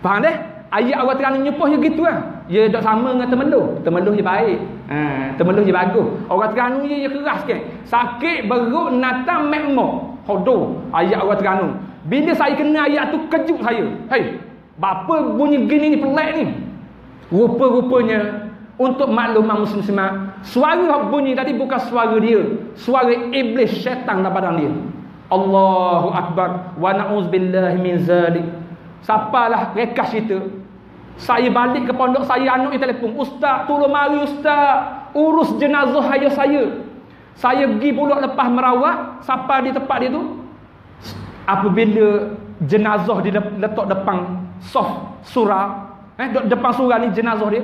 Faham deh? Ayat orang Terengganu nyupoh je gitu lah. Dia tak sama dengan temeluh. Temeluh je baik. Ha, temeluh je bagus. Orang Terengganu je, je keras sikit. Sakit, beruk, natang, mekmok. Hodoh. Ayat orang Terengganu. Bila saya kena ayat tu, kejut saya. Hei, bapa bunyi gini ni pelik ni? Rupa-rupanya, untuk makluman muslim-muslimat, suara bunyi tadi bukan suara dia. Suara iblis syaitan dalam badan dia. Allahu Akbar wa na'uzubillahi min zalik. Siapalah rekas cerita. Saya balik ke pondok saya anak yang telefon. Ustaz, tolong mari ustaz. Urus jenazah ayah saya. Saya pergi pula lepas merawat. Siapa di tempat dia tu? Apabila jenazah di letak depan soft surah. Eh, depan surah ni jenazah dia.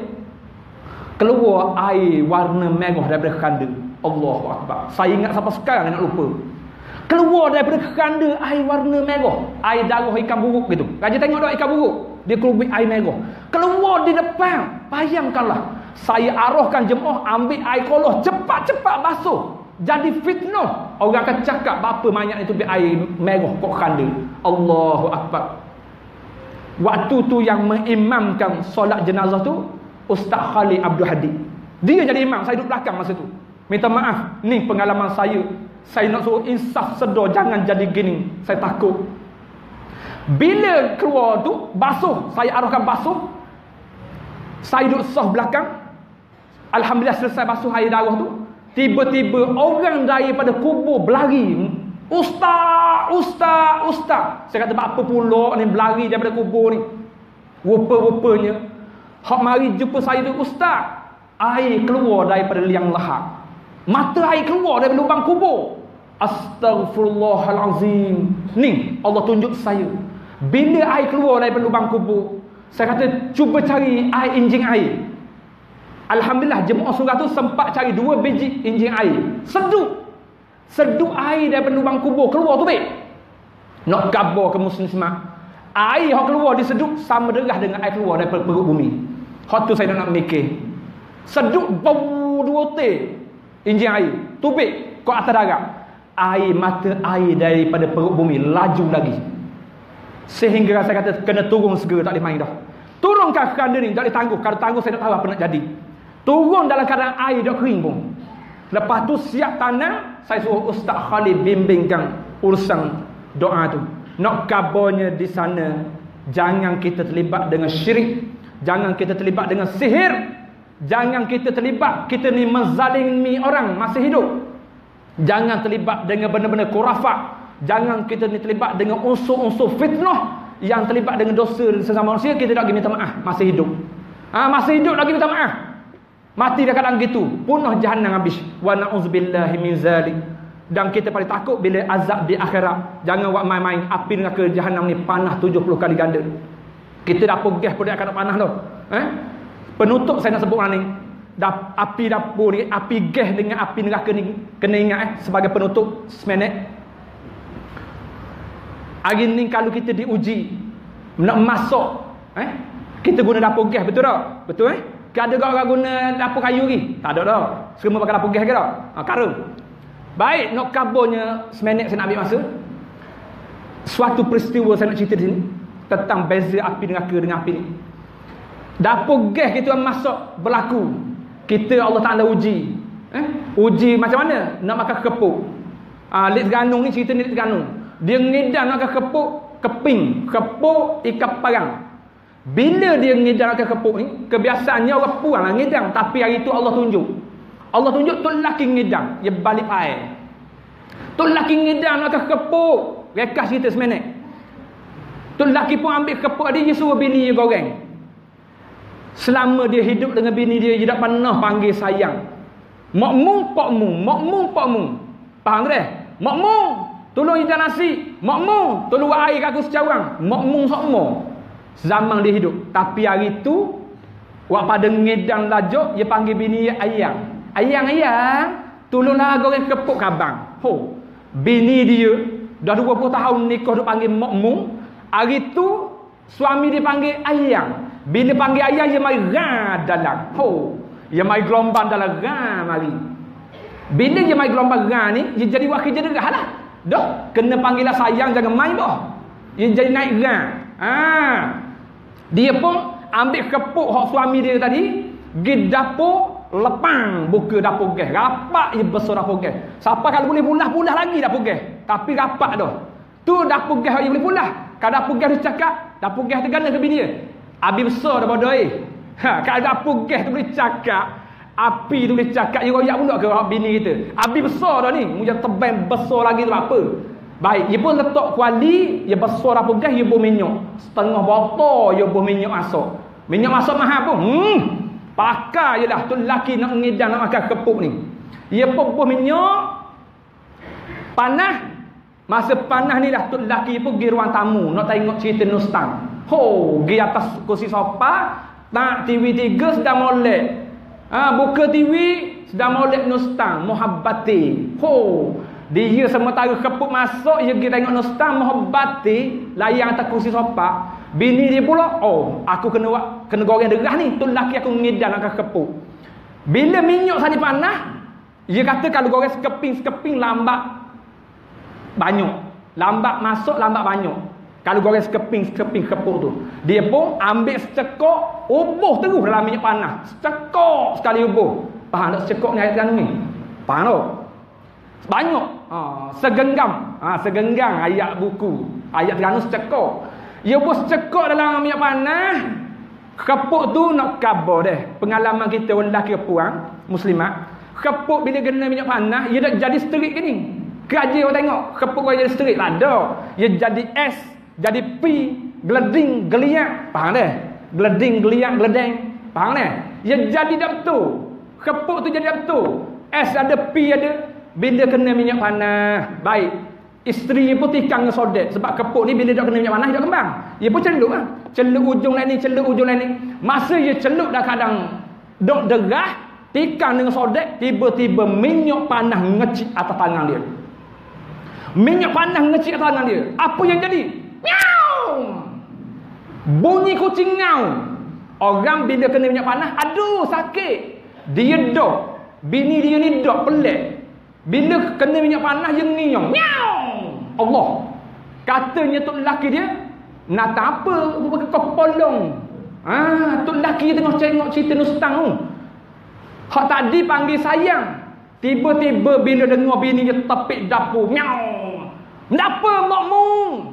Keluar air warna merah daripada kandang. Allahu Akbar. Saya ingat sampai sekarang nak lupa keluar daripada keranda air warna merah. Air darah ikan buruk gitu. Raja tengok dah ikan buruk? Dia keluar air merah. Keluar di depan. Bayangkanlah. Saya arahkan jemaah ambil air koloh cepat-cepat basuh. Jadi fitnah. Orang akan cakap apa mayat itu air merah kok keranda. Allahu Akbar. Waktu tu yang mengimamkan solat jenazah tu Ustaz Khalid Abdul Hadi. Dia jadi imam. Saya duduk belakang masa tu. Minta maaf. Ni pengalaman saya saya nak suruh insaf sedar jangan jadi gini saya takut bila keluar tu basuh saya arahkan basuh saya duduk sah belakang Alhamdulillah selesai basuh air darah tu tiba-tiba orang daripada kubur berlari Ustaz, Ustaz, Ustaz. Saya kata apa pula ni berlari daripada kubur ni. Rupa-rupanya. Hak mari jumpa saya tu Ustaz. Air keluar daripada liang lahat. Mata air keluar dari lubang kubur. Astaghfirullahalazim. Ni Allah tunjuk saya. Bila air keluar dari lubang kubur, saya kata cuba cari air enjin air. Alhamdulillah jemaah surah tu sempat cari dua biji enjin air. Seduk. Seduk air daripada lubang kubur keluar tu baik. Nak kabur ke muslim. Air yang keluar diseduk sama derah dengan air keluar daripada perut bumi. Hak tu saya nak mikir. Seduk bau dua te. Injin air. Tubik kau atas darat. Air mata air daripada perut bumi laju lagi. Sehingga saya kata kena turun segera tak boleh main dah. Turunkan kerana ni tak boleh tangguh. Kalau tangguh saya tak tahu apa nak jadi. Turun dalam keadaan air dah kering pun. Lepas tu siap tanah, saya suruh Ustaz Khalid bimbingkan urusan doa tu. Nak kabarnya di sana, jangan kita terlibat dengan syirik. Jangan kita terlibat dengan sihir. Jangan kita terlibat, kita ni menzalimi orang masih hidup. Jangan terlibat dengan benda-benda kurafat. Jangan kita ni terlibat dengan unsur-unsur fitnah. Yang terlibat dengan dosa sesama manusia, kita tak minta maaf. Masih hidup. Ha, masih hidup lagi minta maaf. Mati dah kadang gitu, punah jahanam habis. Wa na'udzubillahi min zalik. Dan kita paling takut bila azab di akhirat. Jangan buat main-main api neraka jahanam ni panas 70 kali ganda. Kita dapur gas pun dia akan panas tu. Eh? Penutup saya nak sebut ni. Api dapur ni, api gas dengan api neraka ni kena ingat eh sebagai penutup seminit. Hari ni kalau kita diuji nak masuk eh kita guna dapur gas betul tak? Betul eh? Ada kau orang guna dapur kayu ni? Tak ada dah. Semua pakai dapur gas ke tak? Ha, karun. Baik, nak kabarnya seminit saya nak ambil masa. Suatu peristiwa saya nak cerita di sini. Tentang beza api neraka dengan api ni. Dapur gas kita masuk berlaku. Kita Allah Ta'ala uji. Eh? Uji macam mana? Nak makan kepuk. Ah, Lik Ganung ni cerita ni Lik Ganung. Dia ngidam nak makan kepuk, keping. Kepuk ikan parang. Bila dia ngidam akan kepuk ni, kebiasaannya orang puang lah ngidam. Tapi hari tu Allah tunjuk. Allah tunjuk tu lelaki ngidam. Dia balik air. Tu lelaki ngidam akan kepuk. Rekas cerita seminit. Tu lelaki pun ambil kepuk dia, dia suruh bini dia goreng. Selama dia hidup dengan bini dia, dia tak pernah panggil sayang. Makmum, pokmum. Makmum, pokmum. Faham tak? Makmum, tolong hidang nasi. Makmum, tolong air aku secawarang. Makmum semua zaman dia hidup tapi hari tu wak pada ngedang lajuk dia panggil bini dia ayang ayang ayang tolonglah goreng kepuk kabang ho bini dia dah 20 tahun nikah dia panggil makmum hari tu suami dia panggil ayang bila panggil ayang dia mai ra dalam ho dia mai gelombang dalam ra mari bila dia mai gelombang ra ni dia jadi wakil jadi lah dah kena panggil lah sayang jangan main dah dia jadi naik ra ah dia pun ambil kepuk hak suami dia tadi, pergi dapur, lepang buka dapur gas. Rapat je besar dapur gas. Siapa kalau boleh pulah-pulah lagi dapur gas. Tapi rapat dah. Tu dapur gas yang boleh pulah. Kalau dapur gas dia cakap, dapur gas tergana ke bini dia. Abi besar dah bodoh eh. Ha, kalau dapur gas tu boleh cakap, api tu boleh cakap, dia royak pun ke bini kita. Abi besar dah ni. Mungkin tebang besar lagi tu apa. Baik, ia pun letak kuali, ia besar apa gas, ia buh minyak. Setengah botol, ia buh minyak masuk. Minyak masuk mahal pun. Hmm. Pakai je lah. Tu lelaki nak ngidam nak makan kepuk ni. Ia pun buh minyak. Panah. Masa panah ni lah tu lelaki pun pergi ruang tamu. Nak tengok cerita Nustang. Ho, pergi atas kursi sofa. Tak TV tiga sedang molek. Ha, buka TV sedang molek Nustang. Muhabbati. Ho, dia semua tahu kepuk masuk dia pergi tengok Nustam Muhabbati layang atas kursi sofa. Bini dia pula, oh, aku kena kena goreng derah ni. Tu laki aku ngidam akan kepuk. Bila minyak sani panah, dia kata kalau goreng sekeping-sekeping lambat banyak. Lambat masuk, lambat banyak. Kalau goreng sekeping-sekeping kepuk tu. Dia pun ambil secekok, ubuh terus dalam minyak panah. Secekok sekali ubuh. Faham tak secekok ni ayat kandung ni? Faham tak? Banyak. Ha, segenggam. Ha, segenggam ayat buku. Ayat Terengganu secekok. Ia pun secekok dalam minyak panas. Kepuk tu nak kabar deh. Pengalaman kita lelaki puang, muslimat. Kepuk bila kena minyak panas, ia dah jadi sterik ke ni? Kerja orang tengok. Kepuk kau jadi sterik. Tak ada. Ia jadi es. Jadi pi. Geleding, geliak. Faham deh? Geleding, geliak, geledeng. Faham deh? Ia jadi dah betul. Kepuk tu jadi dah betul. Es ada, pi ada. Bila kena minyak panas, baik. Isteri pun tikang dengan sodet. Sebab kepuk ni bila dia kena minyak panas, dia kembang. Dia pun celup lah. Celup ujung lain ni, celup ujung lain ni. Masa dia celup dah kadang dok derah, tikang dengan sodek tiba-tiba minyak panas ngecik atas tangan dia minyak panas ngecik atas tangan dia apa yang jadi miau bunyi kucing ngau orang bila kena minyak panas aduh sakit. Dia dok. Bini dia ni dok pelik. Bila kena minyak panas dia ngiong miau Allah. Katanya tu lelaki dia nak apa kau polong. Ah tu lelaki tengok tengok cerita nustang tu. Hak tadi panggil sayang. Tiba-tiba bila dengar bini dia tepik dapur. Miau. Kenapa makmu?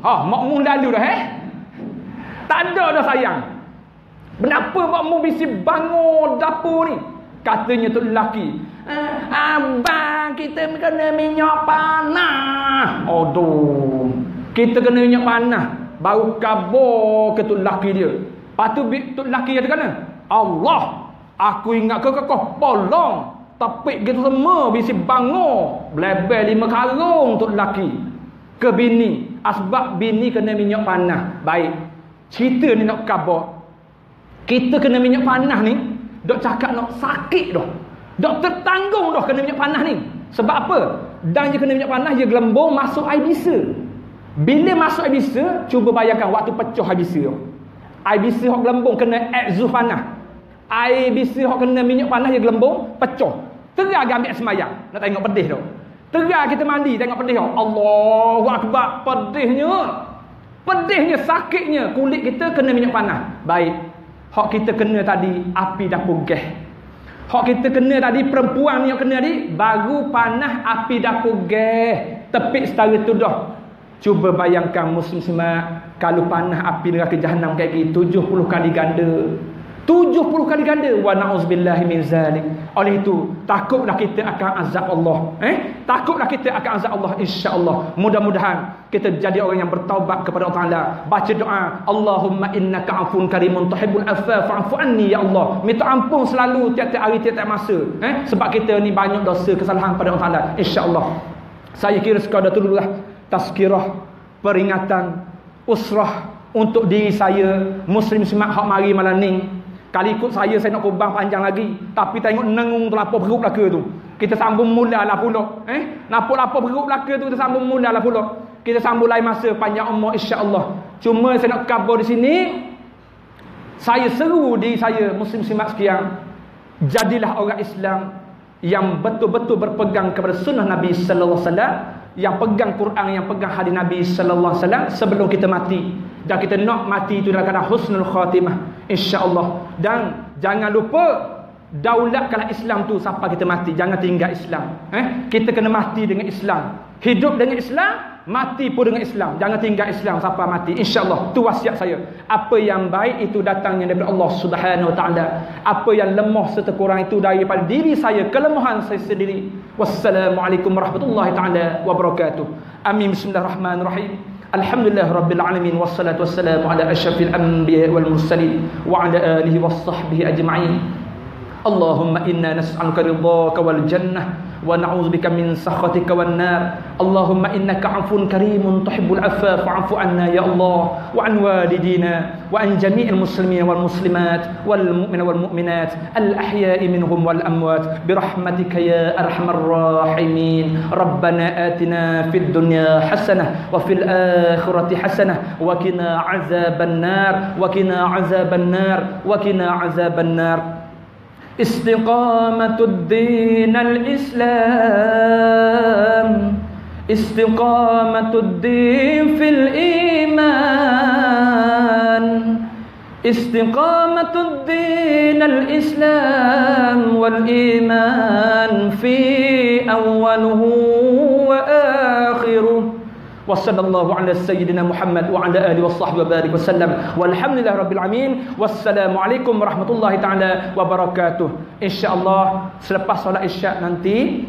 Ha, makmu lalu dah eh. Tak ada dah sayang. Kenapa makmu bisi bangun dapur ni? Katanya tu lelaki. Ah, abang kita kena minyak panah. Aduh. Kita kena minyak panah. Baru kabur ke tu lelaki dia. Lepas tu tu lelaki dia kena. Allah Aku ingat ke kau polong. Tepik gitu semua bisi bangun. Belebel lima karung untuk lelaki. Ke bini. Asbab bini kena minyak panah. Baik. Cerita ni nak kabar. Kita kena minyak panah ni. Dok cakap nak sakit dah. Dok tertanggung dah kena minyak panah ni. Sebab apa? Dan dia kena minyak panah, dia gelembung masuk air bisa. Bila masuk air bisa, cuba bayangkan waktu pecah air bisa. Air bisa yang gelembung kena exhaust panah air bisi hok kena minyak panas dia gelembung pecah terang ambil semayang nak tengok pedih tu terang kita mandi tengok pedih. Tu Allahu akbar. Pedihnya. Pedihnya sakitnya. Kulit kita kena minyak panas. Baik. Hok kita kena tadi api dapur gas hok kita kena tadi perempuan yang kena tadi baru panas api dapur gas tepik setara tu dah. Cuba bayangkan muslim semua kalau panas api neraka jahanam kayak gitu 70 kali ganda 70 kali ganda wa na'uzubillahi min zalik. Oleh itu, takutlah kita akan azab Allah. Eh? Takutlah kita akan azab Allah insya-Allah. Mudah-mudahan kita jadi orang yang bertaubat kepada Allah Taala. Baca doa, Allahumma innaka afun karimun tuhibbul afwa fa'fu anni ya Allah. Minta ampun selalu tiap-tiap hari tiap-tiap masa. Eh? Sebab kita ni banyak dosa kesalahan pada Allah Taala. Insya-Allah. Saya kira sekadar dululah tazkirah peringatan usrah untuk diri saya muslim semak hak mari malam ni Kali ikut saya, saya nak kubang panjang lagi. Tapi tengok nengung tu lapar perut belaka tu. Kita sambung mula lah pula. Eh? Nampak lapar perut belaka tu, kita sambung mula lah pula. Kita sambung lain masa panjang umur insya-Allah. Cuma saya nak cover di sini. Saya seru di saya muslim simak sekian. Jadilah orang Islam yang betul-betul berpegang kepada sunnah Nabi sallallahu alaihi wasallam, yang pegang Quran, yang pegang hadis Nabi sallallahu alaihi wasallam sebelum kita mati dan kita nak mati itu dalam keadaan husnul khatimah insya-Allah dan jangan lupa daulatkanlah Islam tu sampai kita mati. Jangan tinggal Islam eh? Kita kena mati dengan Islam. Hidup dengan Islam mati pun dengan Islam. Jangan tinggal Islam sampai mati. insya-Allah tu wasiat saya. Apa yang baik itu datangnya daripada Allah Subhanahu taala. Apa yang lemah serta kurang itu daripada diri saya kelemahan saya sendiri. Wassalamualaikum warahmatullahi taala wabarakatuh. Amin. Bismillahirrahmanirrahim الحمد لله رب العالمين والصلاة والسلام على أشرف الأنبياء والمرسلين وعلى آله وصحبه أجمعين. اللهم إنا نسألك رضاك والجنة ونعوذ بك من سخطك والنار اللهم إنك عفو كريم تحب العفاف فاعف عنا يا الله وعن والدينا وعن جميع المسلمين والمسلمات والمؤمن والمؤمنات الأحياء منهم والأموات برحمتك يا أرحم الراحمين ربنا آتنا في الدنيا حسنة وفي الآخرة حسنة وكنا عذاب النار وكنا عذاب النار وكنا عذاب النار استقامة الدين الإسلام استقامة الدين في الإيمان استقامة الدين الإسلام والإيمان في أوله. وصلى الله على سيدنا محمد وعلى اله وصحبه وبارك وسلم والحمد لله رب العالمين والسلام عليكم ورحمه الله تعالى وبركاته insyaallah selepas solat isyak nanti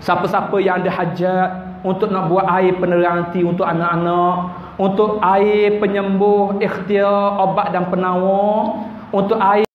siapa-siapa yang ada hajat untuk nak buat air penerang nanti untuk anak-anak untuk air penyembuh ikhtiar obat dan penawar untuk air